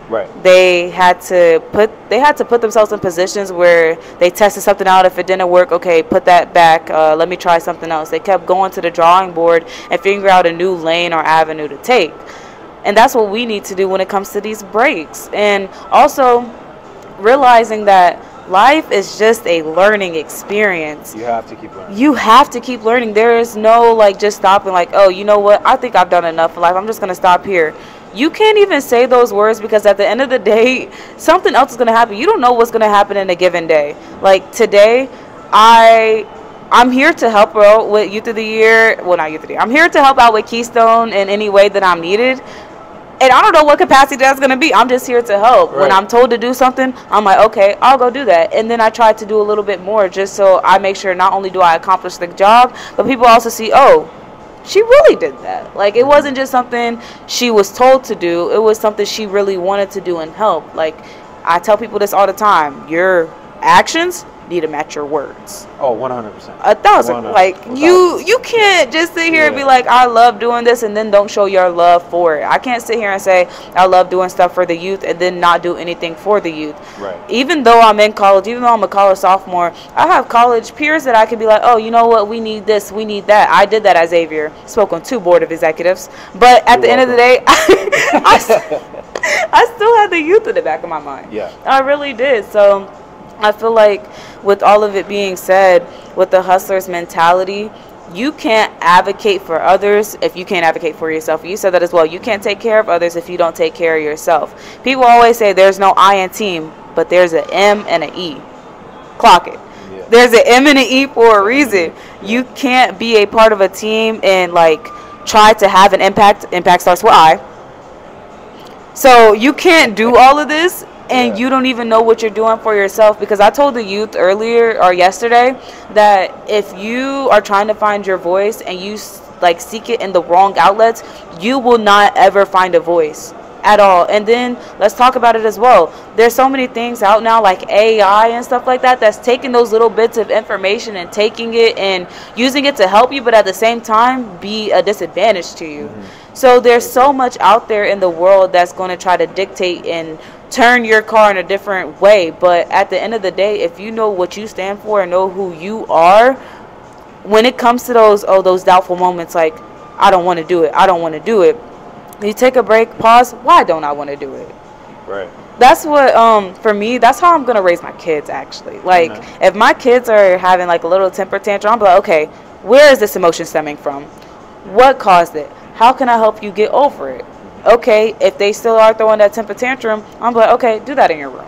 Right. they had to put they had to put themselves in positions where they tested something out if it didn't work okay put that back uh, let me try something else they kept going to the drawing board and figuring out a new lane or avenue to take and that's what we need to do when it comes to these breaks and also realizing that life is just a learning experience You have to keep learning. you have to keep learning. There is no like just stopping like, oh, you know what? I think I've done enough in life. I'm just gonna stop here. You can't even say those words because at the end of the day, something else is gonna happen. You don't know what's gonna happen in a given day. Like today, I I'm here to help out with Youth of the Year. Well, not Youth of the Year. I'm here to help out with Keystone in any way that I'm needed. And I don't know what capacity that's going to be. I'm just here to help. When I'm told to do something, I'm like, okay, I'll go do that. And then I try to do a little bit more just so I make sure not only do I accomplish the job, but people also see, oh, she really did that. Like, it wasn't just something she was told to do, it was something she really wanted to do and help. Like, I tell people this all the time your actions need to match your words. Oh, 100%. A thousand. 100, Like you, you can't just sit here and be like, "I love doing this," and then don't show your love for it. I can't sit here and say I love doing stuff for the youth and then not do anything for the youth. Right. Even though I'm in college, even though I'm a college sophomore, I have college peers that I can be like, "Oh, you know what? We need this. We need that." I did that at Xavier. Spoke on two board of executives, but at You're the end of the day, I still had the youth in the back of my mind. Yeah. I really did. So I feel like with all of it being said, with the hustler's mentality, you can't advocate for others if you can't advocate for yourself. You said that as well. You can't take care of others if you don't take care of yourself. People always say there's no I in team, but there's an M and an E. Clock it. Yeah. There's an M and an E for a reason. You can't be a part of a team and like try to have an impact. Impact starts with I. So you can't do all of this and Yeah. you don't even know what you're doing for yourself because I told the youth earlier or yesterday that if you are trying to find your voice and you like seek it in the wrong outlets, you will not ever find a voice at all. And then let's talk about it as well. There's so many things out now like AI and stuff like that that's taking those little bits of information and taking it and using it to help you but at the same time be a disadvantage to you. Mm-hmm. So there's so much out there in the world that's going to try to dictate and turn your car in a different way. But at the end of the day, if you know what you stand for and know who you are, when it comes to those oh those doubtful moments like I don't want to do it, I don't want to do it. You take a break, pause. Why don't I want to do it? Right. That's what um for me. That's how I'm gonna raise my kids. Actually, like if my kids are having like a little temper tantrum, I'm like, okay, where is this emotion stemming from? What caused it? How can I help you get over it? Okay, if they still are throwing that temper tantrum, I'm like, okay, do that in your room.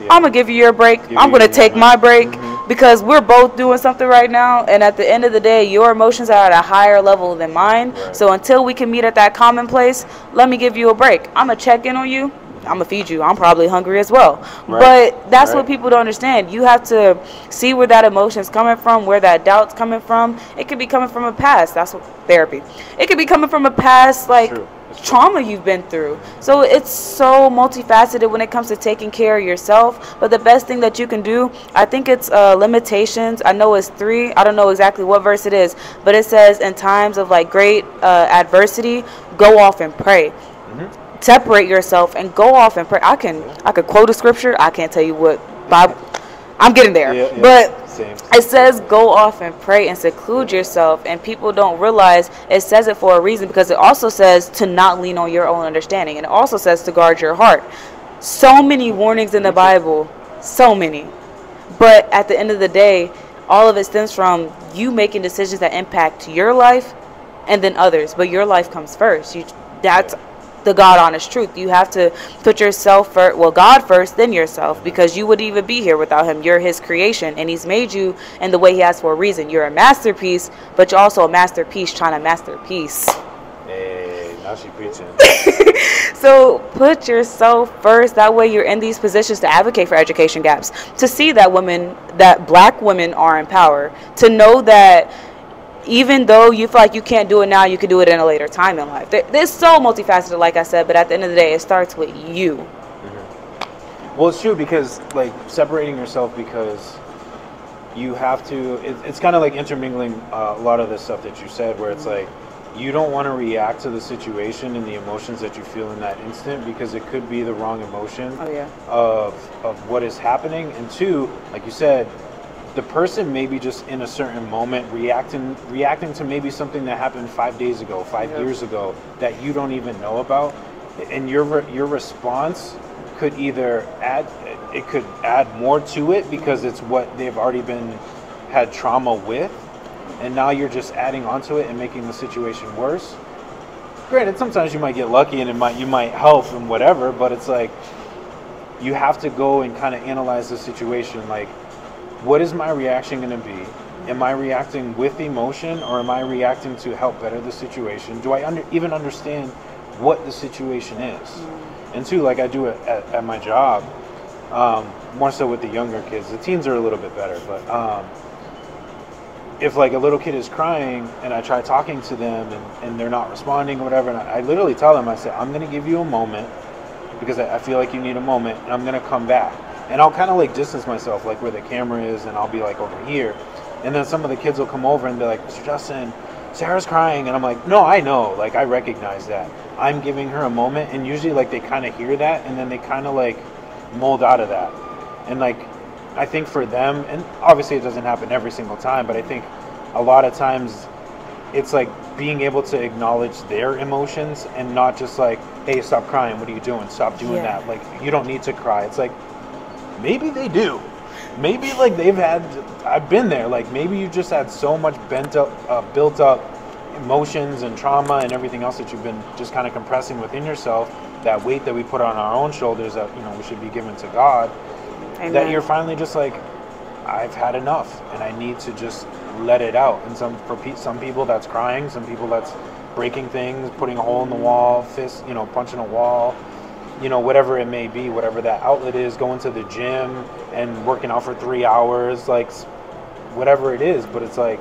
Yeah. I'm gonna give you your break. Give I'm gonna take my break Mhm. because we're both doing something right now. And at the end of the day, your emotions are at a higher level than mine. Right. So until we can meet at that common place, let me give you a break. I'm gonna check in on you. I'm gonna feed you. I'm probably hungry as well. Right. But that's what people don't understand. You have to see where that emotion's coming from, where that doubt's coming from. It could be coming from a past. That's what therapy. It could be coming from a past like True. Trauma you've been through. So it's so multifaceted when it comes to taking care of yourself. But the best thing that you can do, I think it's uh, Lamentations. I know it's three. I don't know exactly what verse it is, but it says in times of like great uh, adversity, go off and pray. Separate yourself and go off and pray. I can I could quote a scripture. I can't tell you what Bible. I'm getting there, Yeah, yeah. but It says go off and pray and seclude yourself and people don't realize it says it for a reason because it also says to not lean on your own understanding. And it also says to guard your heart. So many warnings in the bible. So many. But at the end of the day all of it stems from you making decisions that impact your life and then others. But your life comes first. You that's the God honest truth. You have to put yourself first, well, God first, then yourself, because you wouldn't even be here without Him. You're His creation, and He's made you in the way He has for a reason. You're a masterpiece, but you're also a masterpiece trying to masterpiece. Hey, now she preaching. So put yourself first. That way, you're in these positions to advocate for education gaps, to see that women, that black women are in power, to know that even though you feel like you can't do it now, you can do it in a later time in life. There- It's so multifaceted, like I said, but at the end of the day, it starts with you. Well, it's true because like separating yourself because you have to. It, it's kind of like intermingling uh, a lot of the stuff that you said, where it's like you don't want to react to the situation and the emotions that you feel in that instant because it could be the wrong emotion Oh, yeah. of of what is happening. And two, like you said, the person may be just in a certain moment reacting reacting to maybe something that happened five days ago, five Yeah. years ago that you don't even know about, and your your response could either add it could add more to it because it's what they've already been had trauma with, and now you're just adding onto it and making the situation worse. Granted, sometimes you might get lucky and it might you might help and whatever, but it's like you have to go and kind of analyze the situation like what is my reaction going to be? Am i reacting with emotion or am i reacting to help better the situation? Do i under, even understand what the situation is? And two like i do it at, at my job um, more so with the younger kids. The teens are a little bit better but um, if like a little kid is crying and I try talking to them and, and they're not responding or whatever, and I, I literally tell them, I say, I'm gonna give you a moment because I, I feel like you need a moment and I'm gonna come back. And I'll kind of like distance myself, like where the camera is, and I'll be like over here, and then some of the kids will come over and be like, Mr. Justin, Sarah's crying, and I'm like, no, I know, like I recognize that. I'm giving her a moment, and usually like they kind of hear that, and then they kind of like mold out of that, and like I think for them, and obviously it doesn't happen every single time, but I think a lot of times it's like being able to acknowledge their emotions and not just like, hey, stop crying. What are you doing? Stop doing Yeah. that. Like, you don't need to cry. It's like, maybe they do. Maybe like they've had, I've been there. Like, maybe you just had so much bent up, uh, built up emotions and trauma and everything else that you've been just kind of compressing within yourself. That weight that we put on our own shoulders that, you know, we should be given to God that you're finally just like I've had enough and I need to just let it out. And some for pe- some people that's crying, some people that's breaking things, putting a hole in the wall, fist, you know, punching a wall, you know, whatever it may be, whatever that outlet is, going to the gym and working out for 3 hours, like whatever it is, but it's like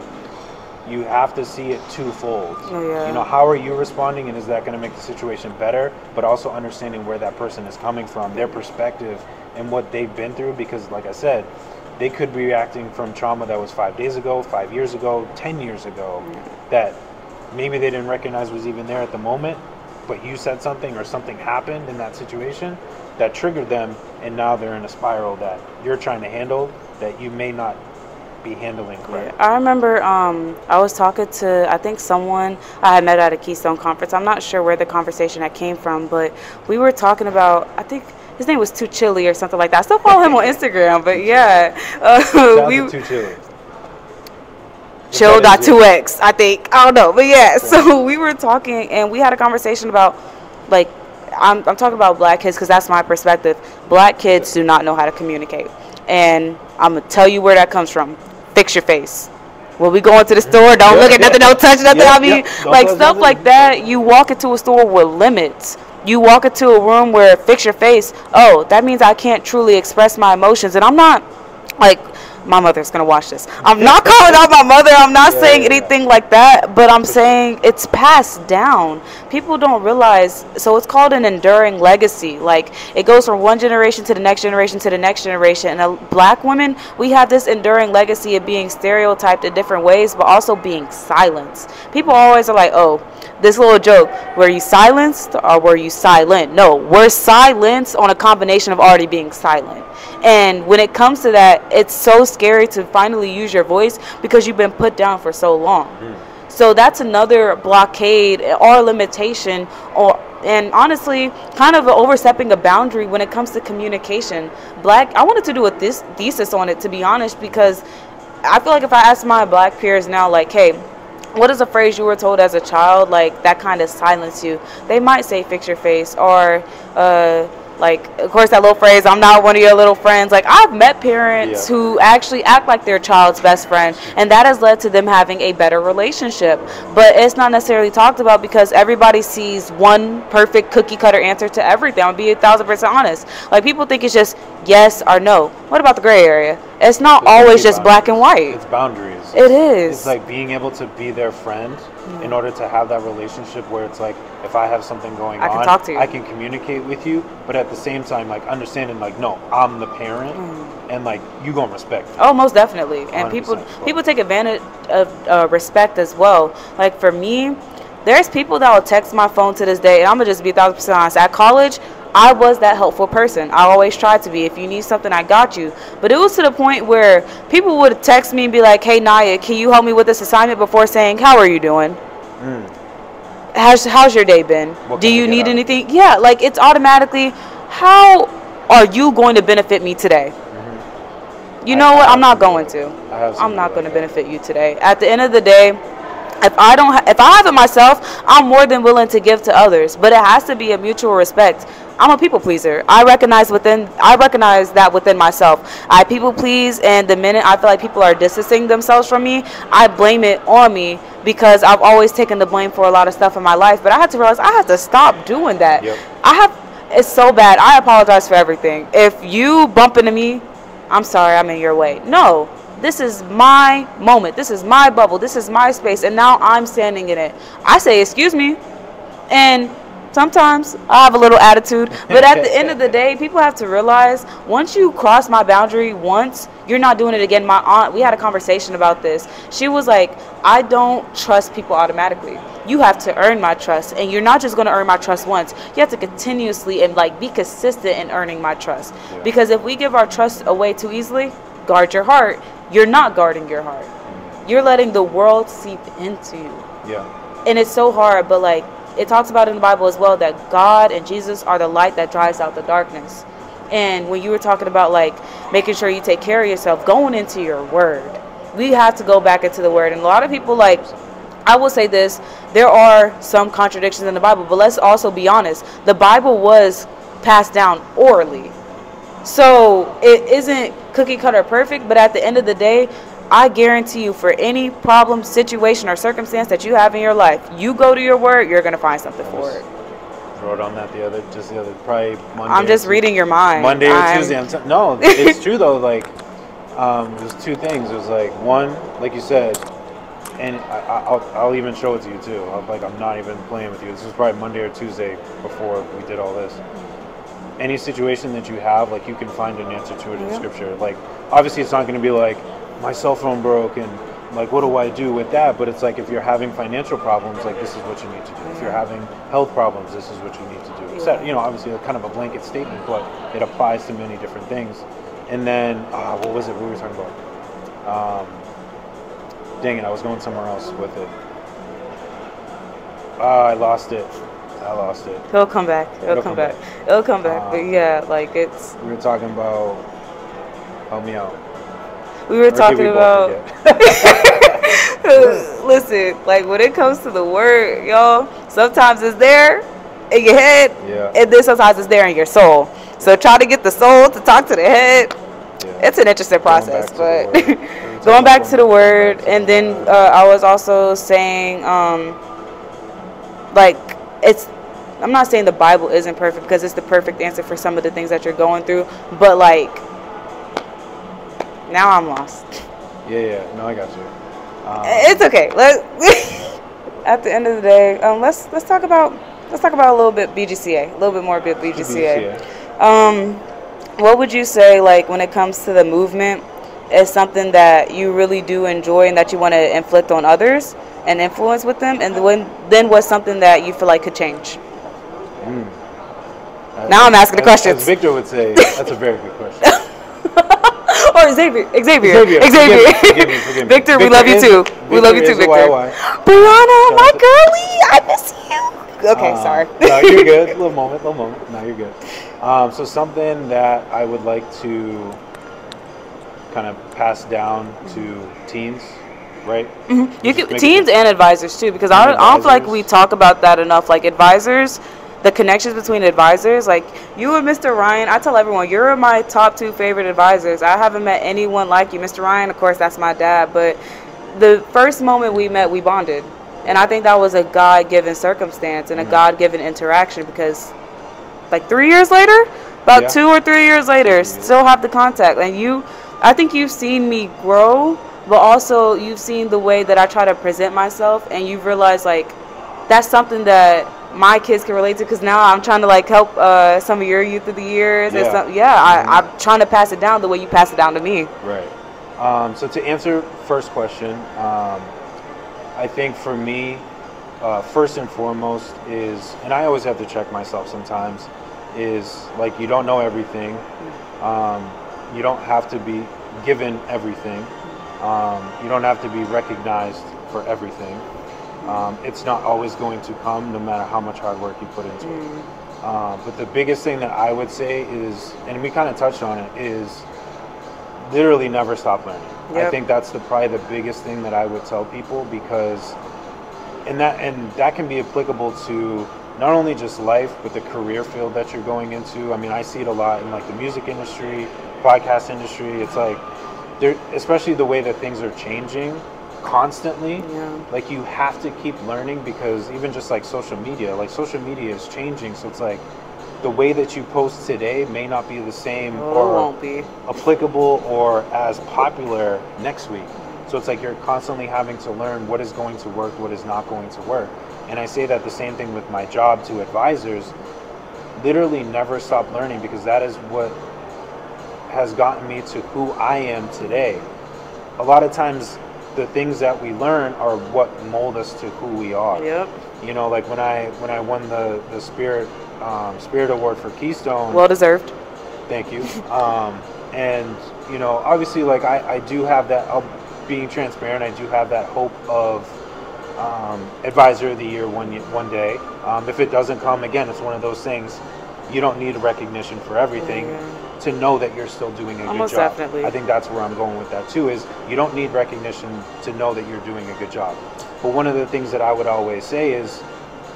you have to see it twofold. Oh, yeah. You know, how are you responding and is that going to make the situation better, but also understanding where that person is coming from, their perspective and what they've been through because like I said, they could be reacting from trauma that was 5 days ago, 5 years ago, 10 years ago mm. that maybe they didn't recognize was even there at the moment, but you said something or something happened in that situation that triggered them and now they're in a spiral that you're trying to handle that you may not be handling correctly. I remember um, I was talking to I think someone I had met at a Keystone conference. I'm not sure where the conversation that came from, but we were talking about I think his name was Too Chilly or something like that. I still follow him on Instagram, but yeah, uh, we Too Chilly. Chill dot two x I think I don't know, but yeah. So we were talking and we had a conversation about like I'm I'm talking about black kids because that's my perspective. Black kids do not know how to communicate, and I'm gonna tell you where that comes from. Fix your face. When we go into the store, don't Yeah, look at yeah. nothing, don't touch nothing. Yeah, I mean. Like stuff nothing. like that. You walk into a store with limits. You walk into a room where fix your face. Oh, that means I can't truly express my emotions, and I'm not like my mother's gonna watch this. I'm not calling out my mother. I'm not Yeah, saying yeah, anything like that, but I'm saying it's passed down. People don't realize, so it's called an enduring legacy. Like it goes from one generation to the next generation to the next generation. And uh, black women, we have this enduring legacy of being stereotyped in different ways, but also being silenced. People always are like, oh, this little joke, were you silenced or were you silent? No, we're silenced on a combination of already being silent. And when it comes to that, it's so scary to finally use your voice because you've been put down for so long. So that's another blockade or limitation or and honestly, kind of overstepping a boundary when it comes to communication. Black I wanted to do a this thesis on it to be honest because I feel like if I ask my black peers now like, "Hey, what is a phrase you were told as a child like that kind of silence you they might say fix your face or uh like of course that little phrase i'm not one of your little friends. Like i've met parents Yeah. who actually act like their child's best friend and that has led to them having a better relationship. But it's not necessarily talked about because everybody sees one perfect cookie cutter answer to everything. I'll be a thousand percent honest. Like people think it's just yes or no. What about the gray area? It's not There's always just black and white. It's boundaries. it is. It's like being able to be their friend in order to have that relationship where it's like if I have something going I can on, talk to you. I can communicate with you, but at the same time, like understanding, like no, I'm the parent, Mm. and like you gonna respect. Me. Oh, most definitely. And people 100%. people take advantage of uh, respect as well. Like for me, there's people that will text my phone to this day, and I'm gonna just be a thousand percent honest. At college, I was that helpful person. I always tried to be. If you need something, I got you. But it was to the point where people would text me and be like, "Hey, Naya, can you help me with this assignment?" Before saying, "How are you doing?" How's how's your day been? What Do you need out of it? anything? Yeah, like it's automatically. How are you going to benefit me today? You I- know what? I'm not going to. I'm not going to benefit you today. At the end of the day, if I don't, ha- if I have it myself, I'm more than willing to give to others. But it has to be a mutual respect. I'm a people pleaser. I recognize within, I recognize that within myself. I people please, and the minute I feel like people are distancing themselves from me, I blame it on me because I've always taken the blame for a lot of stuff in my life. But I had to realize I have to stop doing that. Yep. I have. It's so bad. I apologize for everything. If you bump into me, I'm sorry, I'm in your way. No, this is my moment. This is my bubble. This is my space. And now I'm standing in it. I say, excuse me. And sometimes I have a little attitude, but at the end of the day, people have to realize once you cross my boundary once, you're not doing it again. My aunt, we had a conversation about this. She was like, I don't trust people automatically. You have to earn my trust, and you're not just going to earn my trust once. You have to continuously and like be consistent in earning my trust. Because if we give our trust away too easily, guard your heart. You're not guarding your heart. You're letting the world seep into you Yeah. and it's so hard but like it talks about in the bible as well that god and jesus are the light that drives out the darkness. And when you were talking about like making sure you take care of yourself going into your word we have to go back into the word. And a lot of people like i will say this there are some contradictions in the bible but let's also be honest. The bible was passed down orally. So it isn't cookie cutter perfect, but at the end of the day, I guarantee you for any problem, situation, or circumstance that you have in your life, you go to your word, you're gonna find something for it. Wrote on that the other, just the other, probably Monday. I'm just reading your mind. Monday or I'm- Tuesday. I'm t- no, it's true though. Like, um, there's two things. It was like one, like you said, and I, I- I'll, I'll even show it to you too. I'm, like, I'm not even playing with you. This was probably Monday or Tuesday before we did all this. Any situation that you have, like, you can find an answer to it in Yeah. Scripture. Like, obviously, it's not going to be like my cell phone broke and like what do I do with that? But it's like if you're having financial problems, like this is what you need to do. If you're having health problems, this is what you need to do. Except, you know, obviously, a kind of a blanket statement, but it applies to many different things. And then, uh, what was it we were talking about? Um, dang it, I was going somewhere else with it. Ah, I lost it. I lost it. It'll come back. It'll, It'll come, come back. It'll come back. but Um, yeah, like it's. We were talking about. Help me out. We were Or talking we about. Listen, like when it comes to the word, y'all, sometimes it's there in your head, Yeah. and then sometimes it's there in your soul. So try to get the soul to talk to the head. Yeah. It's an interesting Going process, back to but the word. We were talking going back to the word, to and the then word. uh, I was also saying, um, like it's. I'm not saying the Bible isn't perfect because it's the perfect answer for some of the things that you're going through, but like now I'm lost. Yeah, yeah. No, I got you. Um, It's okay. Let at the end of the day, um, let's let's talk about let's talk about a little bit BGCA, a little bit more about BGCA. Um, what would you say like when it comes to the movement is something that you really do enjoy and that you want to inflict on others and influence with them, and when then what's something that you feel like could change? Uh, Now I'm asking the questions. As Victor would say, that's a very good question. Xavier, Xavier, Xavier, Xavier. forgive me, forgive me, forgive me. Victor, we Victor love you too. we love you too, Victor. Brianna, my girlie, I miss you. Okay, Um, sorry. no, you're good. little moment, little moment. No, you're good. Um, so something that I would like to kind of pass down to teens, right? You can and advisors too, because I don't, I don't feel like we talk about that enough. Like advisors, the connections between advisors. Like you and Mr. Ryan, I tell everyone you're my top two favorite advisors. I haven't met anyone like you, Mr. Ryan. Of course, that's my dad, but the first moment we met, we bonded, and I think that was a God-given circumstance and a Mm-hmm. God-given interaction because, like three years later, about Yeah. two or three years later, still have the contact. And you, I think you've seen me grow, but also you've seen the way that I try to present myself, and you've realized like that's something that my kids can relate to. Because now I'm trying to like help uh, some of your youth of the years, and Yeah. some, yeah, I, I'm trying to pass it down the way you pass it down to me. Right. Um, so to answer first question, um, I think for me, uh, first and foremost is, and I always have to check myself sometimes, is like you don't know everything. Um, you don't have to be given everything. Um, you don't have to be recognized for everything. Um, it's not always going to come, no matter how much hard work you put into it. Um, but the biggest thing that I would say is, and we kind of touched on it, is literally never stop learning. I think that's the probably the biggest thing that I would tell people because, and that and that can be applicable to not only just life but the career field that you're going into. I mean, I see it a lot in like the music industry, podcast industry. It's like especially the way that things are changing constantly. Yeah. Like you have to keep learning because even just like social media, like social media is changing. So it's like the way that you post today may not be the same Oh, or won't be. applicable or as popular next week. So it's like you're constantly having to learn what is going to work, what is not going to work. And I say that the same thing with my job to advisors. Literally never stop learning because that is what has gotten me to who I am today. A lot of times the things that we learn are what mold us to who we are. Yep. You know, like when I when I won the the Spirit um, Spirit Award for Keystone. Well deserved. Thank you. Um, and you know, obviously, like I, I do have that. I'll, being transparent, I do have that hope of um, advisor of the year one one day. Um, if it doesn't come, again, it's one of those things. You don't need a recognition for everything to know that you're still doing a Almost good job. definitely. I think that's where I'm going with that too. Is you don't need recognition to know that you're doing a good job. But one of the things that I would always say is,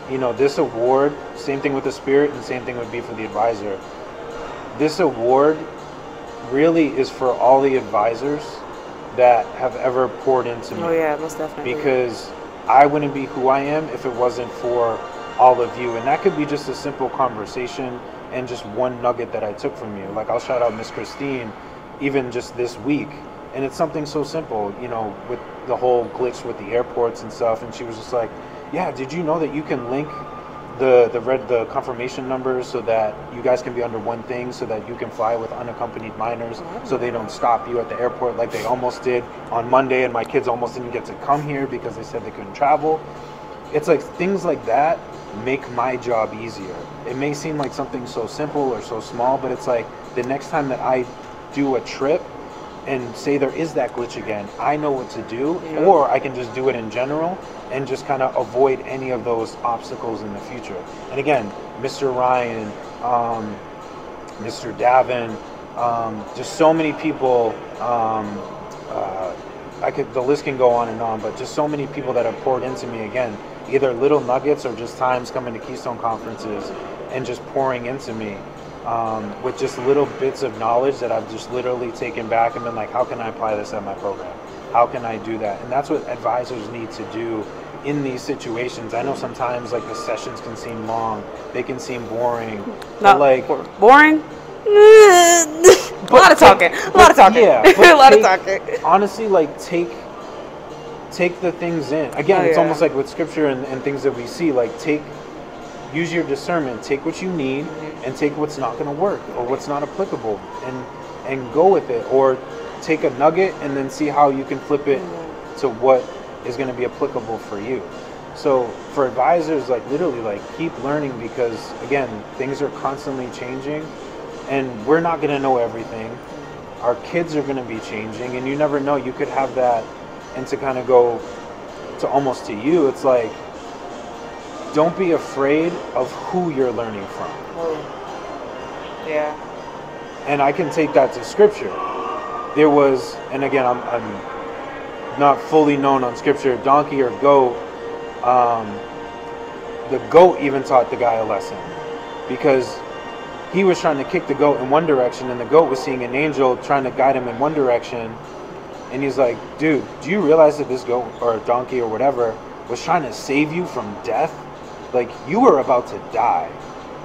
you know, this award, same thing with the spirit, and same thing would be for the advisor. This award really is for all the advisors that have ever poured into me Oh yeah, most definitely. because I wouldn't be who I am if it wasn't for all of you. And that could be just a simple conversation and just one nugget that I took from you. Like I'll shout out Miss Christine, even just this week. And it's something so simple, you know, with the whole glitch with the airports and stuff. And she was just like, "Yeah, did you know that you can link the the red the confirmation numbers so that you guys can be under one thing, so that you can fly with unaccompanied minors, so they don't stop you at the airport like they almost did on Monday, and my kids almost didn't get to come here because they said they couldn't travel." It's like things like that make my job easier. It may seem like something so simple or so small, but it's like the next time that I do a trip and say there is that glitch again, I know what to do, Yeah. or I can just do it in general and just kind of avoid any of those obstacles in the future. And again, Mr. Ryan, um, Mr. Davin, um, just so many people. Um, uh, I could the list can go on and on, but just so many people that have poured into me again, either little nuggets or just times coming to Keystone conferences and just pouring into me um, with just little bits of knowledge that I've just literally taken back and been like, how can I apply this at my program? How can I do that? And that's what advisors need to do in these situations. I know sometimes like the sessions can seem long, they can seem boring, but Not like bo- boring. a lot of talking. A lot of talking. Yeah, a lot of talking. Honestly, like take take the things in. Again, Oh, it's yeah. almost like with scripture and, and things that we see. Like take use your discernment. Take what you need and take what's not going to work or what's not applicable, and and go with it. Or take a nugget and then see how you can flip it Mm-hmm. to what is going to be applicable for you. So for advisors, like literally, like keep learning because again, things are constantly changing, and we're not going to know everything. Our kids are going to be changing, and you never know. You could have that, and to kind of go to almost to you, it's like don't be afraid of who you're learning from. Oh. Yeah. and I can take that to scripture. There was, and again, I'm, I'm not fully known on scripture, donkey or goat. Um, the goat even taught the guy a lesson because he was trying to kick the goat in one direction, and the goat was seeing an angel trying to guide him in one direction. And he's like, dude, do you realize that this goat or donkey or whatever was trying to save you from death? Like, you were about to die,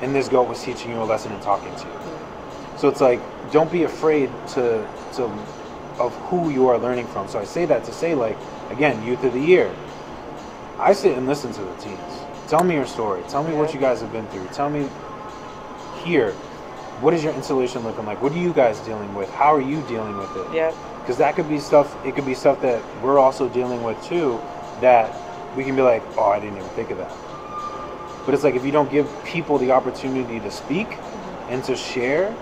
and this goat was teaching you a lesson and talking to you. So it's like, don't be afraid to to of who you are learning from. So I say that to say, like, again, youth of the year. I sit and listen to the teens. Tell me your story. Tell me what you guys have been through. Tell me here, what is your installation looking like? What are you guys dealing with? How are you dealing with it? Yep. Because that could be stuff it could be stuff that we're also dealing with too that we can be like oh i didn't even think of that. But it's like if you don't give people the opportunity to speak mm-hmm. and to share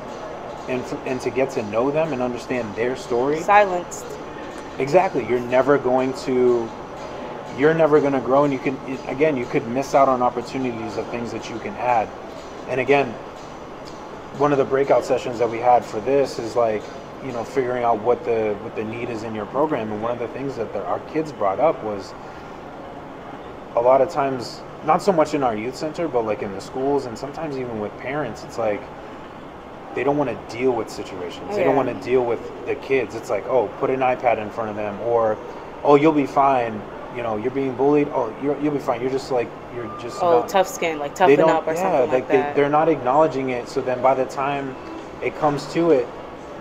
and, and to get to know them and understand their story Silenced. exactly you're never going to you're never going to grow and you can again you could miss out on opportunities of things that you can add. And again one of the breakout sessions that we had for this is like you know figuring out what the what the need is in your program. And one of the things that the, our kids brought up was a lot of times not so much in our youth center but like in the schools and sometimes even with parents it's like they don't want to deal with situations. They don't want to deal with the kids. It's like oh put an ipad in front of them or oh you'll be fine. You know you're being bullied. Oh you're, you'll be fine. You're just like you're just Oh, not, tough skin, like toughen up or yeah something like like they, they're not acknowledging it. So then by the time it comes to it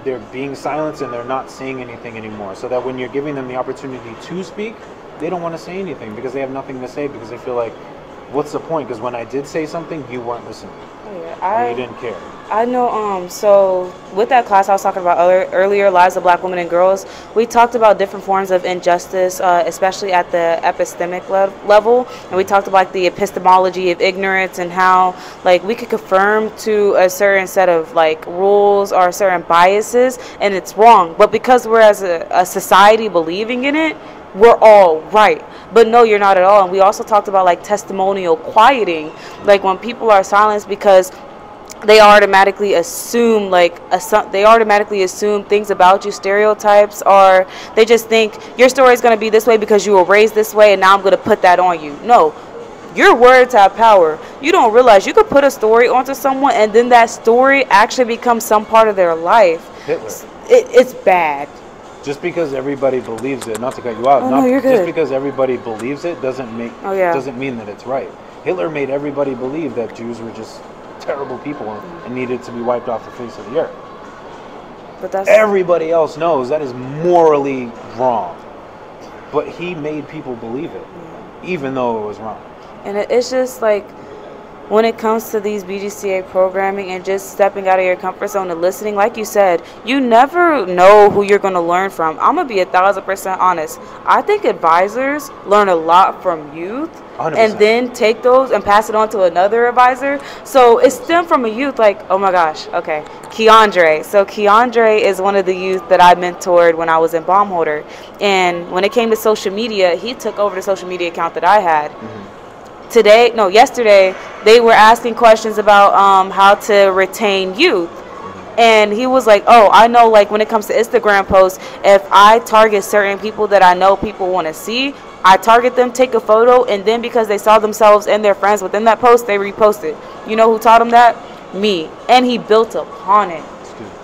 they're being silenced and they're not saying anything anymore. So that when you're giving them the opportunity to speak, they don't want to say anything because they have nothing to say because they feel like, what's the point? Because when I did say something, you weren't listening. Oh, yeah. I, you didn't care. I know. Um. So with that class I was talking about earlier, earlier, lives of Black women and girls. We talked about different forms of injustice, uh, especially at the epistemic le- level, and we talked about like, the epistemology of ignorance and how like we could confirm to a certain set of like rules or certain biases, and it's wrong. But because we're as a, a society believing in it, we're all right. But no, you're not at all. And we also talked about like testimonial quieting, like when people are silenced because they automatically assume like assu- they automatically assume things about you. Stereotypes or they just think your story is going to be this way because you were raised this way and now i'm going to put that on you. No. Your words have power. You don't realize you could put a story onto someone and then that story actually becomes some part of their life. Hitler. it, it's bad. Just because everybody believes it, not to cut you out, Oh, not, no, you're just because everybody believes it doesn't make Oh, yeah. doesn't mean that it's right. Hitler made everybody believe that Jews were just terrible people and mm. needed to be wiped off the face of the earth. but that's Everybody else knows that is morally wrong. But he made people believe it, even though it was wrong. And it, it's just like when it comes to these BGCA programming and just stepping out of your comfort zone and listening, like you said, you never know who you're going to learn from. I'm going to be a thousand percent honest. I think advisors learn a lot from youth. 100%. And then take those and pass it on to another advisor. So it stemmed from a youth like, oh my gosh, okay, Keandre. So Keandre is one of the youth that I mentored when I was in Baumholder. And when it came to social media, he took over the social media account that I had mm-hmm. Today no yesterday they were asking questions about um, how to retain youth. And he was like oh i know like when it comes to instagram posts if i target certain people that i know people want to see i target them take a photo and then because they saw themselves and their friends within that post they reposted you know who taught him that? Me. And he built upon it.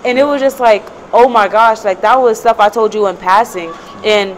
And it was just like oh my gosh like that was stuff i told you in passing. And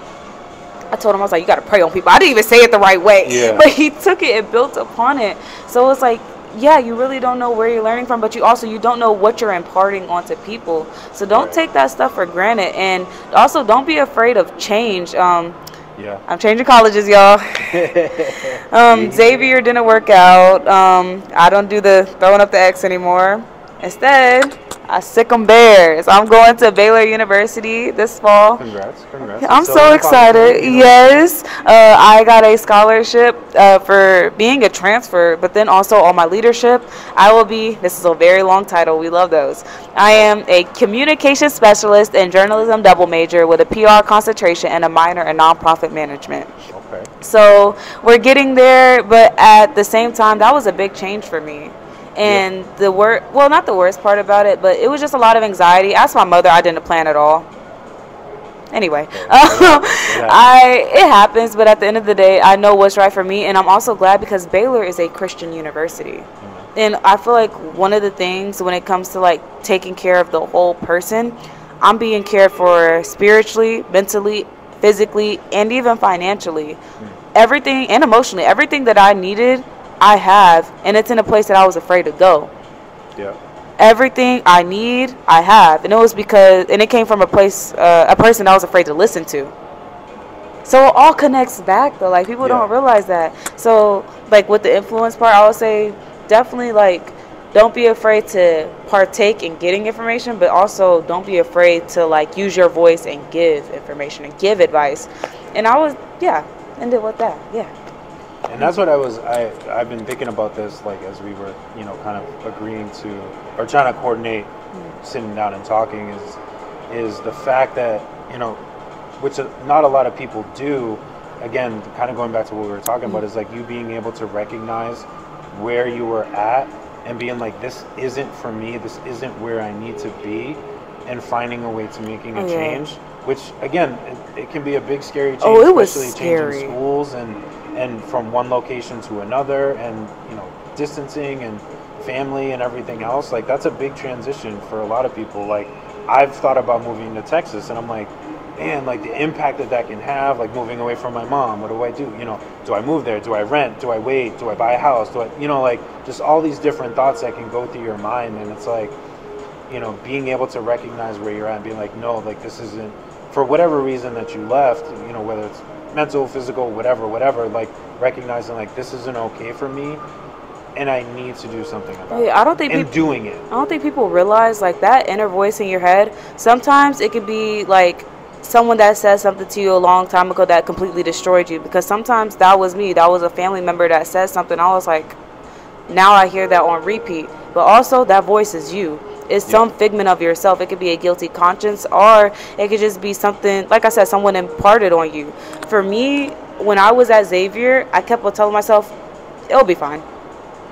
I told him I was like, you gotta pray on people. I didn't even say it the right way, Yeah. but he took it and built upon it. So it's like, yeah, you really don't know where you're learning from, but you also you don't know what you're imparting onto people. So don't Right. take that stuff for granted, and also don't be afraid of change. Um, Yeah. I'm changing colleges, y'all. um, Xavier didn't work out. Um, I don't do the throwing up the X anymore. Instead, I sick 'em Bears. I'm going to Baylor University this fall. Congrats. Congrats. I'm It's so excited. pocket, you know? Yes, uh, I got a scholarship uh, for being a transfer, but then also on my leadership, I will be. This is a very long title. We love those. I am a communication specialist and journalism double major with a PR concentration and a minor in nonprofit management. Okay. So we're getting there, but at the same time, that was a big change for me. And the wor well, not the worst part about it, but it was just a lot of anxiety. Ask my mother, I didn't plan at all. Anyway, I it happens, but at the end of the day, I know what's right for me, and I'm also glad because Baylor is a Christian university, mm-hmm. and I feel like one of the things when it comes to like taking care of the whole person, I'm being cared for spiritually, mentally, physically, and even financially. Mm. Everything and emotionally, everything that I needed, I have, and it's in a place that I was afraid to go Yeah. everything I need, I have, and it was because, and it came from a place, uh, a person I was afraid to listen to. So it all connects back though. Like people Yeah. don't realize that. So like with the influence part, I would say definitely like don't be afraid to partake in getting information, but also don't be afraid to like use your voice and give information and give advice. And I was yeah, ended with that. Yeah. And that's what I was. I I've been thinking about this like as we were, you know, kind of agreeing to or trying to coordinate, mm. sitting down and talking is is the fact that you know, which not a lot of people do. Again, kind of going back to what we were talking about mm. is like you being able to recognize where you were at and being like, this isn't for me. This isn't where I need to be, and finding a way to making a Oh, yeah. change. Which again, it, it can be a big scary change. Oh, it was especially scary. changing schools and and from one location to another and you know distancing and family and everything else like that's a big transition for a lot of people. Like i've thought about moving to texas and i'm like man like the impact that that can have like moving away from my mom what do i do? You know do i move there? Do i rent? Do i wait? Do i buy a house? Do i you know like just all these different thoughts that can go through your mind and it's like you know, being able to recognize where you're at and being like, no, like this isn't for whatever reason that you left, you know, whether it's mental, physical, whatever, whatever, like recognizing like this isn't okay for me and I need to do something about Yeah, it. I don't think and peop- doing it. I don't think people realize like that inner voice in your head. Sometimes it could be like someone that said something to you a long time ago that completely destroyed you. Because sometimes that was me. That was a family member that said something. I was like, now I hear that on repeat. But also that voice is you. It's some figment of yourself. It could be a guilty conscience, or it could just be something. Like I said, someone imparted on you. For me, when I was at Xavier, I kept on telling myself, it'll be fine.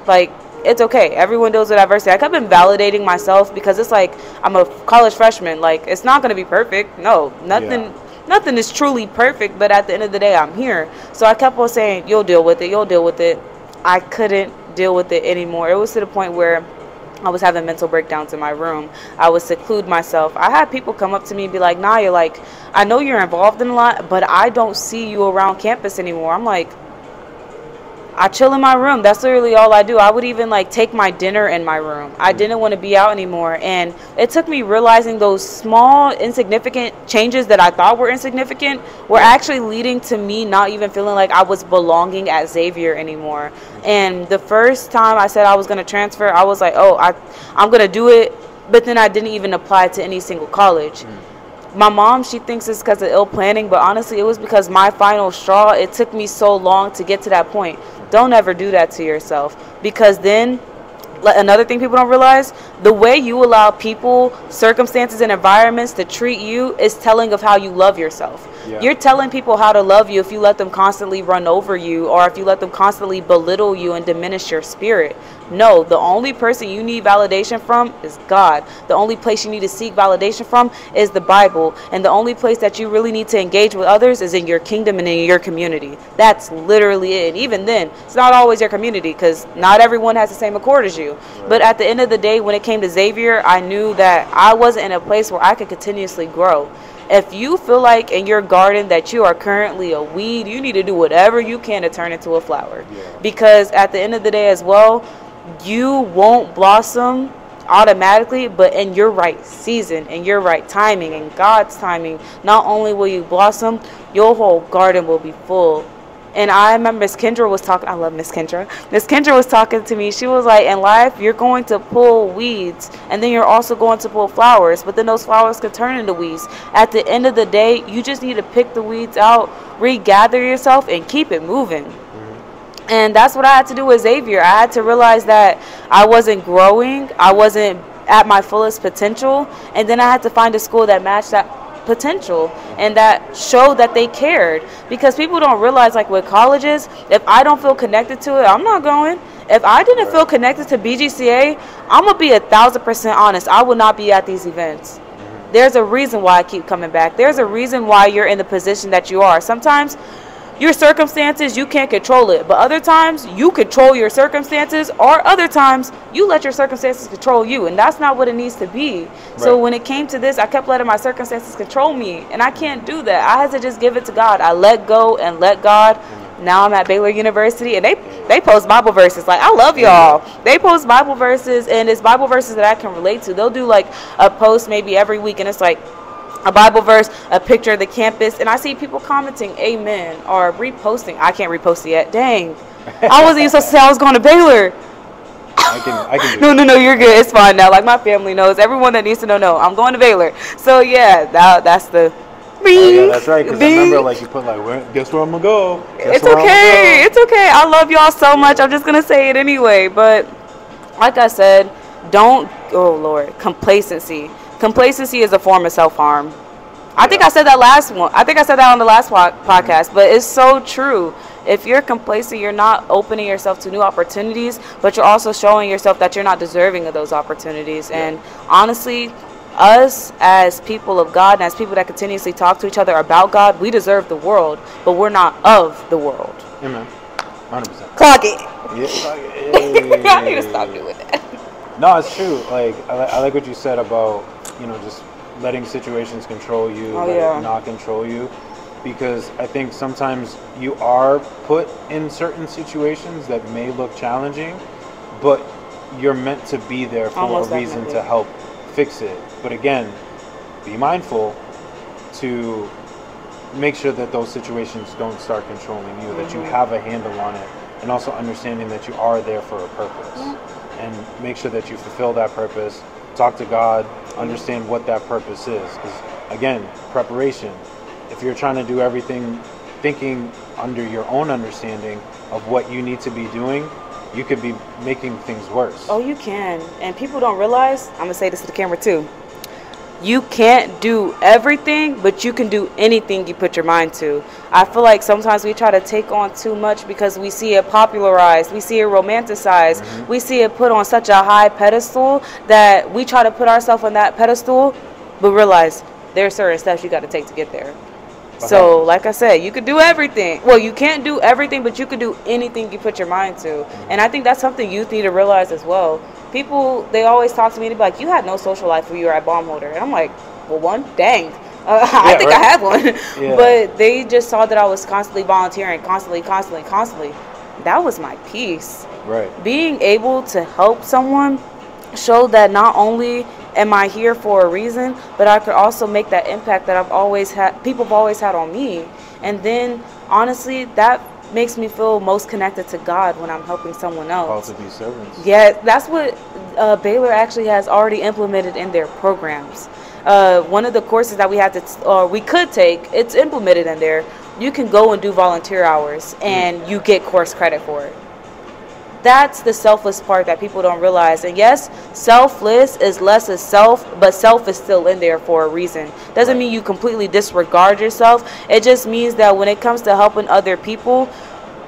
Like it's okay. Everyone deals with adversity. I kept invalidating myself because it's like i'm a college freshman. Like it's not going to be perfect. No nothing Yeah. nothing is truly perfect but at the end of the day i'm here. So i kept on saying you'll deal with it. You'll deal with it. I couldn't deal with it anymore. It was to the point where I was having mental breakdowns in my room. I would seclude myself. I had people come up to me and be like, "Nah, you're like, I know you're involved in a lot, but I don't see you around campus anymore." I'm like, I chill in my room. That's literally all I do. I would even like take my dinner in my room. I mm. didn't want to be out anymore. And it took me realizing those small, insignificant changes that I thought were insignificant were actually leading to me not even feeling like I was belonging at Xavier anymore. And the first time I said I was going to transfer, I was like, oh, I, I'm going to do it. But then I didn't even apply to any single college mm. My mom she thinks it's because of ill planning but honestly it was because my final straw it took me so long to get to that point. Don't ever do that to yourself because then another thing people don't realize the way you allow people circumstances and environments to treat you is telling of how you love yourself. Yeah. you're telling people how to love you if you let them constantly run over you or if you let them constantly belittle you and diminish your spirit no the only person you need validation from is god. The only place you need to seek validation from is the bible. And the only place that you really need to engage with others is in your kingdom and in your community. That's literally it. And even then it's not always your community because not everyone has the same accord as you. But at the end of the day when it came to xavier i knew that i wasn't in a place where i could continuously grow. If you feel like in your garden that you are currently a weed, you need to do whatever you can to turn into a flower. Because at the end of the day, as well, you won't blossom automatically, but in your right season, in your right timing, in God's timing, not only will you blossom, your whole garden will be full. And I remember Miss Kendra was talking. I love Miss Kendra. Miss Kendra was talking to me. She was like, "In life, you're going to pull weeds, and then you're also going to pull flowers. But then those flowers could turn into weeds. At the end of the day, you just need to pick the weeds out, regather yourself, and keep it moving." And that's what I had to do with Xavier. I had to realize that I wasn't growing, I wasn't at my fullest potential, and then I had to find a school that matched that potential and that showed that they cared. Because people don't realize, like with colleges, if I don't feel connected to it, I'm not going. If I didn't feel connected to BGCA, I'm gonna be a thousand percent honest. I would not be at these events. Mm-hmm. There's a reason why I keep coming back. There's a reason why you're in the position that you are. Sometimes your circumstances you can't control it. But other times you control your circumstances or other times you let your circumstances control you. And that's not what it needs to be. So when it came to this i kept letting my circumstances control me. And i can't do that. I had to just give it to god. I let go and let god. Now i'm at baylor university and they they post bible verses. Like i love y'all. They post bible verses and it's bible verses that i can relate to. They'll do like a post maybe every week and it's like a Bible verse, a picture of the campus, and I see people commenting "Amen" or reposting. I can't repost it yet. Dang, I wasn't even supposed to say I was going to Baylor. I can I can do No, no, no, you're good. It's fine now. Like my family knows. Everyone that needs to know, no, I'm going to Baylor. So yeah, that that's the. Oh, yeah, that's right. Because I remember, like, you put like, where, guess where I'm gonna go? Guess it's okay. go?" It's okay. I love y'all so much. I'm just gonna say it anyway. But like I said, don't. Oh Lord, complacency. Complacency is a form of self harm. I think I said that last one. I think I said that on the last po- podcast. But it's so true. If you're complacent, you're not opening yourself to new opportunities, but you're also showing yourself that you're not deserving of those opportunities. And honestly, us as people of God and as people that continuously talk to each other about God, we deserve the world, but we're not of the world. Amen. Hundred percent. Clock it. Yeah. I need to stop doing that. No, it's true. Like I, li- I like what you said about you know just letting situations control you, Oh, yeah. not control you, because I think sometimes you are put in certain situations that may look challenging, but you're meant to be there for Almost a reason definitely. to help fix it. But again, be mindful to make sure that those situations don't start controlling you, that you mm-hmm. have a handle on it, and also understanding that you are there for a purpose. And make sure that you fulfill that purpose. Talk to God, understand what that purpose is. Because again, preparation. If you're trying to do everything thinking under your own understanding of what you need to be doing, you could be making things worse. Oh, you can. And people don't realize, I'm going to say this to the camera too. You can't do everything, but you can do anything you put your mind to. I feel like sometimes we try to take on too much because we see it popularized, we see it romanticized, mm-hmm. we see it put on such a high pedestal that we try to put ourselves on that pedestal, but realize there are certain steps you got to take to get there. So, like I said, you could do everything. Well, you can't do everything, but you could do anything you put your mind to. Mm-hmm. And I think that's something youth need to realize as well. People, they always talk to me to be like, "You had no social life when you were at bomb holder," and I'm like, "Well, one, dang." Uh, I Yeah, think I right. had one, Yeah. but they just saw that I was constantly volunteering, constantly, constantly, constantly. That was my piece Right. being able to help someone showed that not only am I here for a reason, but I could also make that impact that I've always had, people have always had on me. And then, honestly, that makes me feel most connected to God when I'm helping someone Called else. to be servants. Yeah, that's what uh, Baylor actually has already implemented in their programs. Uh, one of the courses that we had to, t- or we could take, it's implemented in there. You can go and do volunteer hours, and you get course credit for it. That's the selfless part that people don't realize. And yes, selfless is less as self, but self is still in there for a reason. Doesn't mean you completely disregard yourself. It just means that when it comes to helping other people,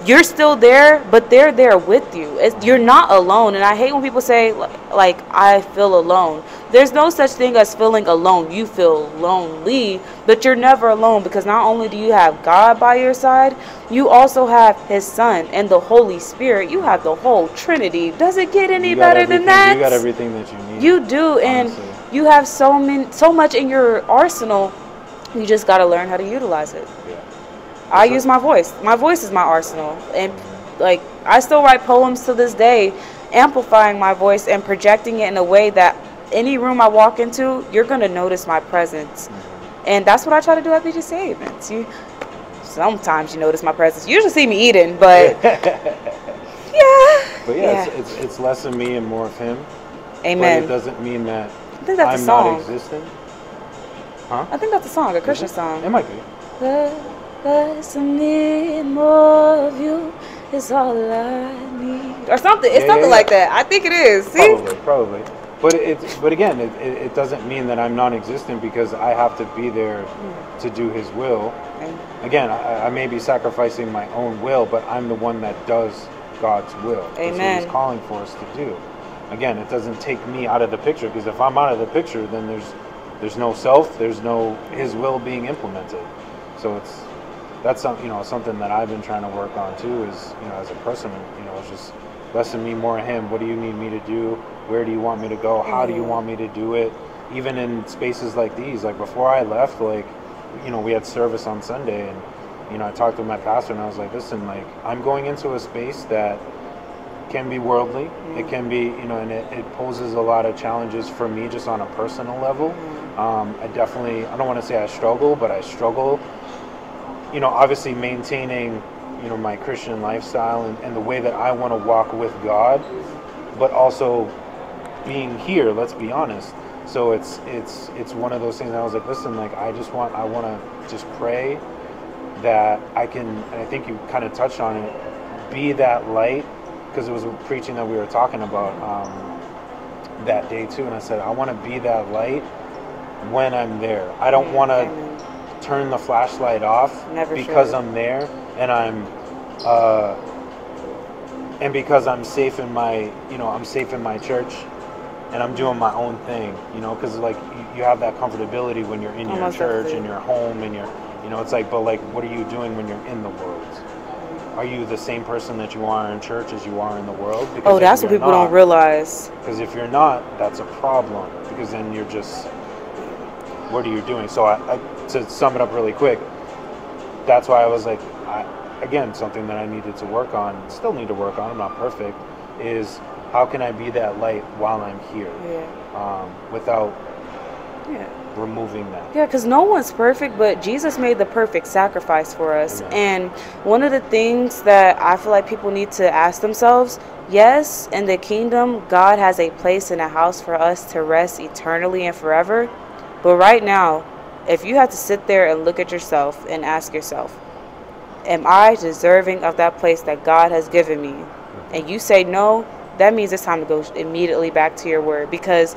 you're still there, but they're there with you. It's, you're not alone. And I hate when people say, like, I feel alone. There's no such thing as feeling alone. You feel lonely, but you're never alone because not only do you have God by your side, you also have His Son and the Holy Spirit. You have the whole Trinity. Does it get any better than that? You got everything that you need. You do, and honestly. you have so many, so much in your arsenal. You just got to learn how to utilize it. I use my voice. My voice is my arsenal, and like I still write poems to this day, amplifying my voice and projecting it in a way that any room I walk into, you're gonna notice my presence, mm-hmm. and that's what I try to do at BGC events. You sometimes you notice my presence. You usually see me eating, but yeah, But yeah, Yeah. It's, it's it's less of me and more of him. But amen. it doesn't mean that I think that's I'm a not song. existent. I think that's a song, a Christian song. It might be. The less of me more of you is all I need. Or something. It's Yeah, something yeah, like that. I think it is. See? Probably, probably. But it's but again, it, it, it doesn't mean that I'm non-existent because I have to be there Mm. to do His will. And- Again, I, I may be sacrificing my own will, but I'm the one that does God's will. That's what He's calling for us to do. Again, it doesn't take me out of the picture because if I'm out of the picture, then there's there's no self, there's no His will being implemented. So it's that's some you know something that I've been trying to work on too. Is you know as a person, you know, it's just less of me, more of Him. What do you need me to do? Where do you want me to go? How do you mm-hmm. want me to do it? Even in spaces like these, like before I left, like you know, we had service on Sunday, and you know, I talked with my pastor, and I was like, listen, like I'm going into a space that can be worldly. It mm-hmm. can be, you know, and it, it poses a lot of challenges for me just on a personal level. Mm-hmm. Um, I definitely, I don't want to say I struggle, but I struggle, you know, obviously maintaining, you know, my Christian lifestyle and, and the way that I want to walk with God, but also being here, let's be honest. So it's it's it's one of those things I was like, listen, like I just want I want to just pray that I can and I think you kind of touched on it, be that light because it was a preaching that we were talking about um, that day too and I said I want to be that light when I'm there. I don't want to. Turn the flashlight off Never because should. I'm there and I'm uh, and because I'm safe in my you know I'm safe in my church and I'm doing my own thing you know because like you, you have that comfortability when you're in your Almost church and your home and your you know it's like but like what are you doing when you're in the world are you the same person that you are in church as you are in the world because Oh, that's what people not- don't realize. because if you're not, that's a problem. Because then you're just, what are you doing? So I, I, to sum it up really quick, that's why I was like, I, again, something that I needed to work on. Still need to work on. I'm not perfect, is how can I be that light while I'm here Yeah. um, without Yeah. removing that. Yeah, because no one's perfect, but Jesus made the perfect sacrifice for us. Amen. And one of the things that I feel like people need to ask themselves yes, in the kingdom, God has a place in a house for us to rest eternally and forever. But right now, if you have to sit there and look at yourself and ask yourself, Am I deserving of that place that God has given me? And you say no, that means it's time to go immediately back to your word because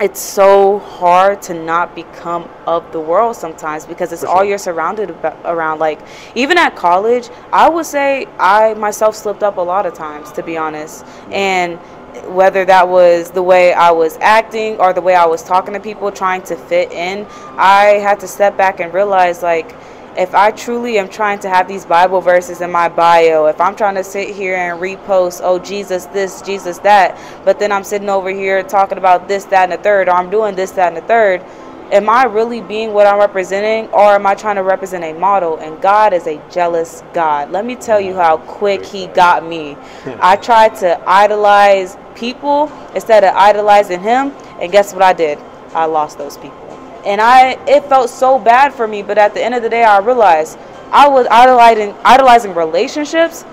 it's so hard to not become of the world sometimes because it's For all you're surrounded abo- around. Like even at college i would say i myself slipped up a lot of times to be honest. And whether that was the way i was acting or the way i was talking to people trying to fit in i had to step back and realize like if I truly am trying to have these Bible verses in my bio, if I'm trying to sit here and repost, oh, Jesus this, Jesus that, but then I'm sitting over here talking about this, that, and the third, or I'm doing this, that, and the third, am I really being what I'm representing, or am I trying to represent a model? And God is a jealous God. Let me tell you how quick He got me. I tried to idolize people instead of idolizing Him, and guess what I did? I lost those people and I it felt so bad for me. But at the end of the day, I realized I was idolizing idolizing relationships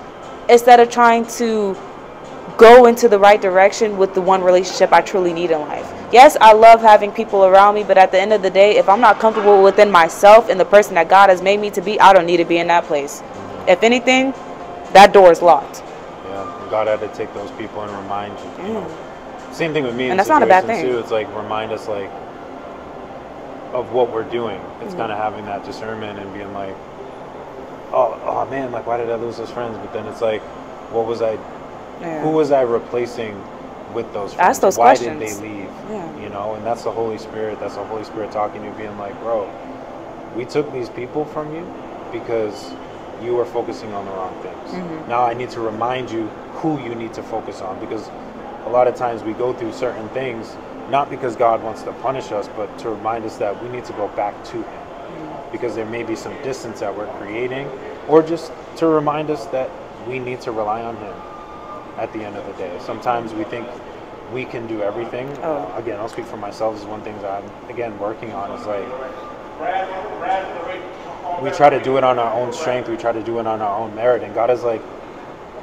instead of trying to go into the right direction with the one relationship I truly need in life. Yes, I love having people around me, but at the end of the day, if I'm not comfortable within myself and the person that God has made me to be, I don't need to be in that place. If anything, that door is locked. God had to take those people and remind you. you know. Mm. Same thing with me. And that's not a bad thing. Too. It's like remind us like of what we're doing. It's mm. kind of having that discernment and being like, oh, oh man, like why did I lose those friends? But then it's like, what was I? Yeah. Who was I replacing with those friends? Ask those why questions. did they leave? Yeah. You know, and that's the Holy Spirit. That's the Holy Spirit talking to you, being like, bro, we took these people from you because you are focusing on the wrong things. Mhm. Now I need to remind you who you need to focus on because a lot of times we go through certain things not because God wants to punish us, but to remind us that we need to go back to Him because there may be some distance that we're creating, or just to remind us that we need to rely on Him at the end of the day. Sometimes we think we can do everything. Oh. Uh, again, I'll speak for myself. This is one thing that I'm again working on is like we try to do it on our own strength. We try to do it on our own merit, and God is like,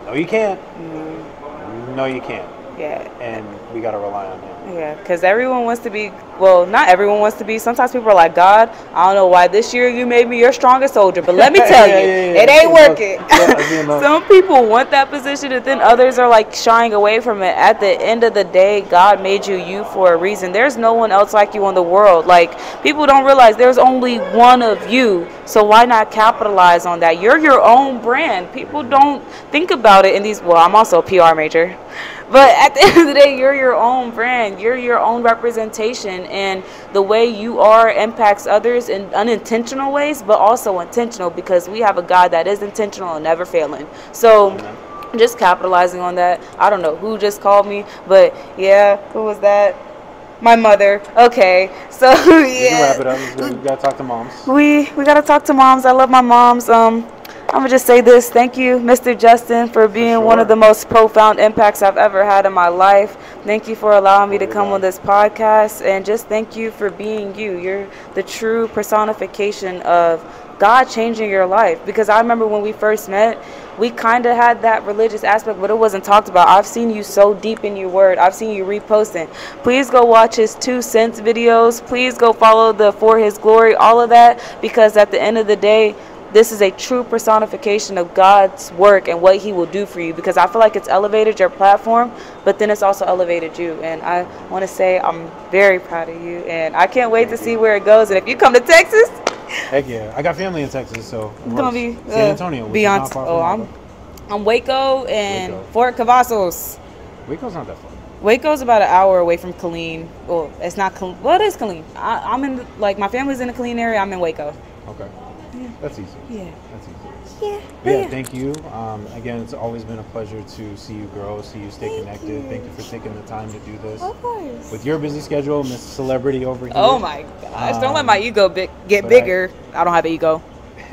no, you can't. Mm, no, you can't. Yeah. And we got to rely on Him. Yeah, because everyone wants to be, well, not everyone wants to be. Sometimes people are like, God, I don't know why this year you made me your strongest soldier, but let me tell Yeah, you, yeah, yeah, it ain't working. Some people want that position, and then others are like shying away from it. At the end of the day, God made you you for a reason. There's no one else like you in the world. Like, people don't realize there's only one of you, so why not capitalize on that? You're your own brand. People don't think about it in these, well, I'm also a PR major. But at the end of the day, you're your own brand. You're your own representation, and the way you are impacts others in unintentional ways, but also intentional because we have a God that is intentional and never failing. So, just capitalizing on that. I don't know who just called me, but yeah, who was that? My mother. Okay, so We yeah, wrap it up. We got to talk to moms. we we gotta talk to moms. I love my moms. Um, I'm gonna just say this. Thank you, Mr. Justin, for being one of the most profound impacts I've ever had in my life. Thank you for allowing me to come on this podcast, and just thank you for being you. You're the true personification of God changing your life. Because I remember when we first met, we kind of had that religious aspect, but it wasn't talked about. I've seen you so deep in your word. I've seen you reposting. Please go watch his two cents videos. Please go follow the For His Glory, all of that, because at the end of the day, this is a true personification of God's work and what He will do for you. Because I feel like it's elevated your platform, but then it's also elevated you. And I want to say I'm very proud of you, and I can't wait to see where it goes. And if you come to Texas, Heck yeah. I got family in Texas, so. it it's gonna be uh, San Antonio. Beyond. not far Oh, I'm I'm Waco and Waco. Fort Cavazos. Waco's not that far. Waco's about an hour away from Killeen. Well, it's not. Kil- Well, it is Killeen. I, I'm in like my family's in the Killeen area. I'm in Waco. Okay. That's easy. Yeah. That's easy. Yeah. But yeah, thank you. Um, again, it's always been a pleasure to see you grow, see you stay Thank connected. you. Thank you for taking the time to do this. Of course. With your busy schedule, Miss Celebrity over here. Oh my gosh! Don't let my Um, ego big, get but I- bigger. I, don't have an ego. yeah,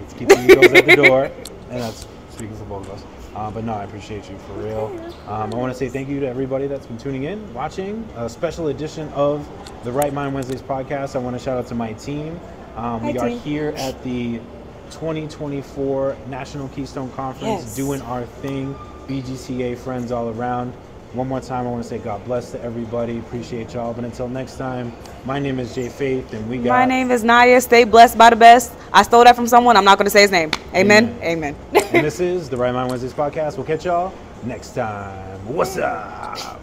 let's keep the egos at the door. And that's speaking for both of us. Uh, but no, I appreciate you for real. Um, I want to say thank you to everybody that's been tuning in, watching a special edition of the Write Mind Wednesdays podcast. I want to shout out to my team. Um, we Hi, are team. here at the 2024 National Keystone Conference Yes. doing our thing. BGCA friends all around. One more time, I want to say God bless to everybody. Appreciate y'all. But until next time, my name is J Faith, and we got. My name is Naya. Stay blessed by the best. I stole that from someone. I'm not going to say his name. Amen. Amen. and this is the Write Mind Wednesdays podcast. We'll catch y'all next time. What's up?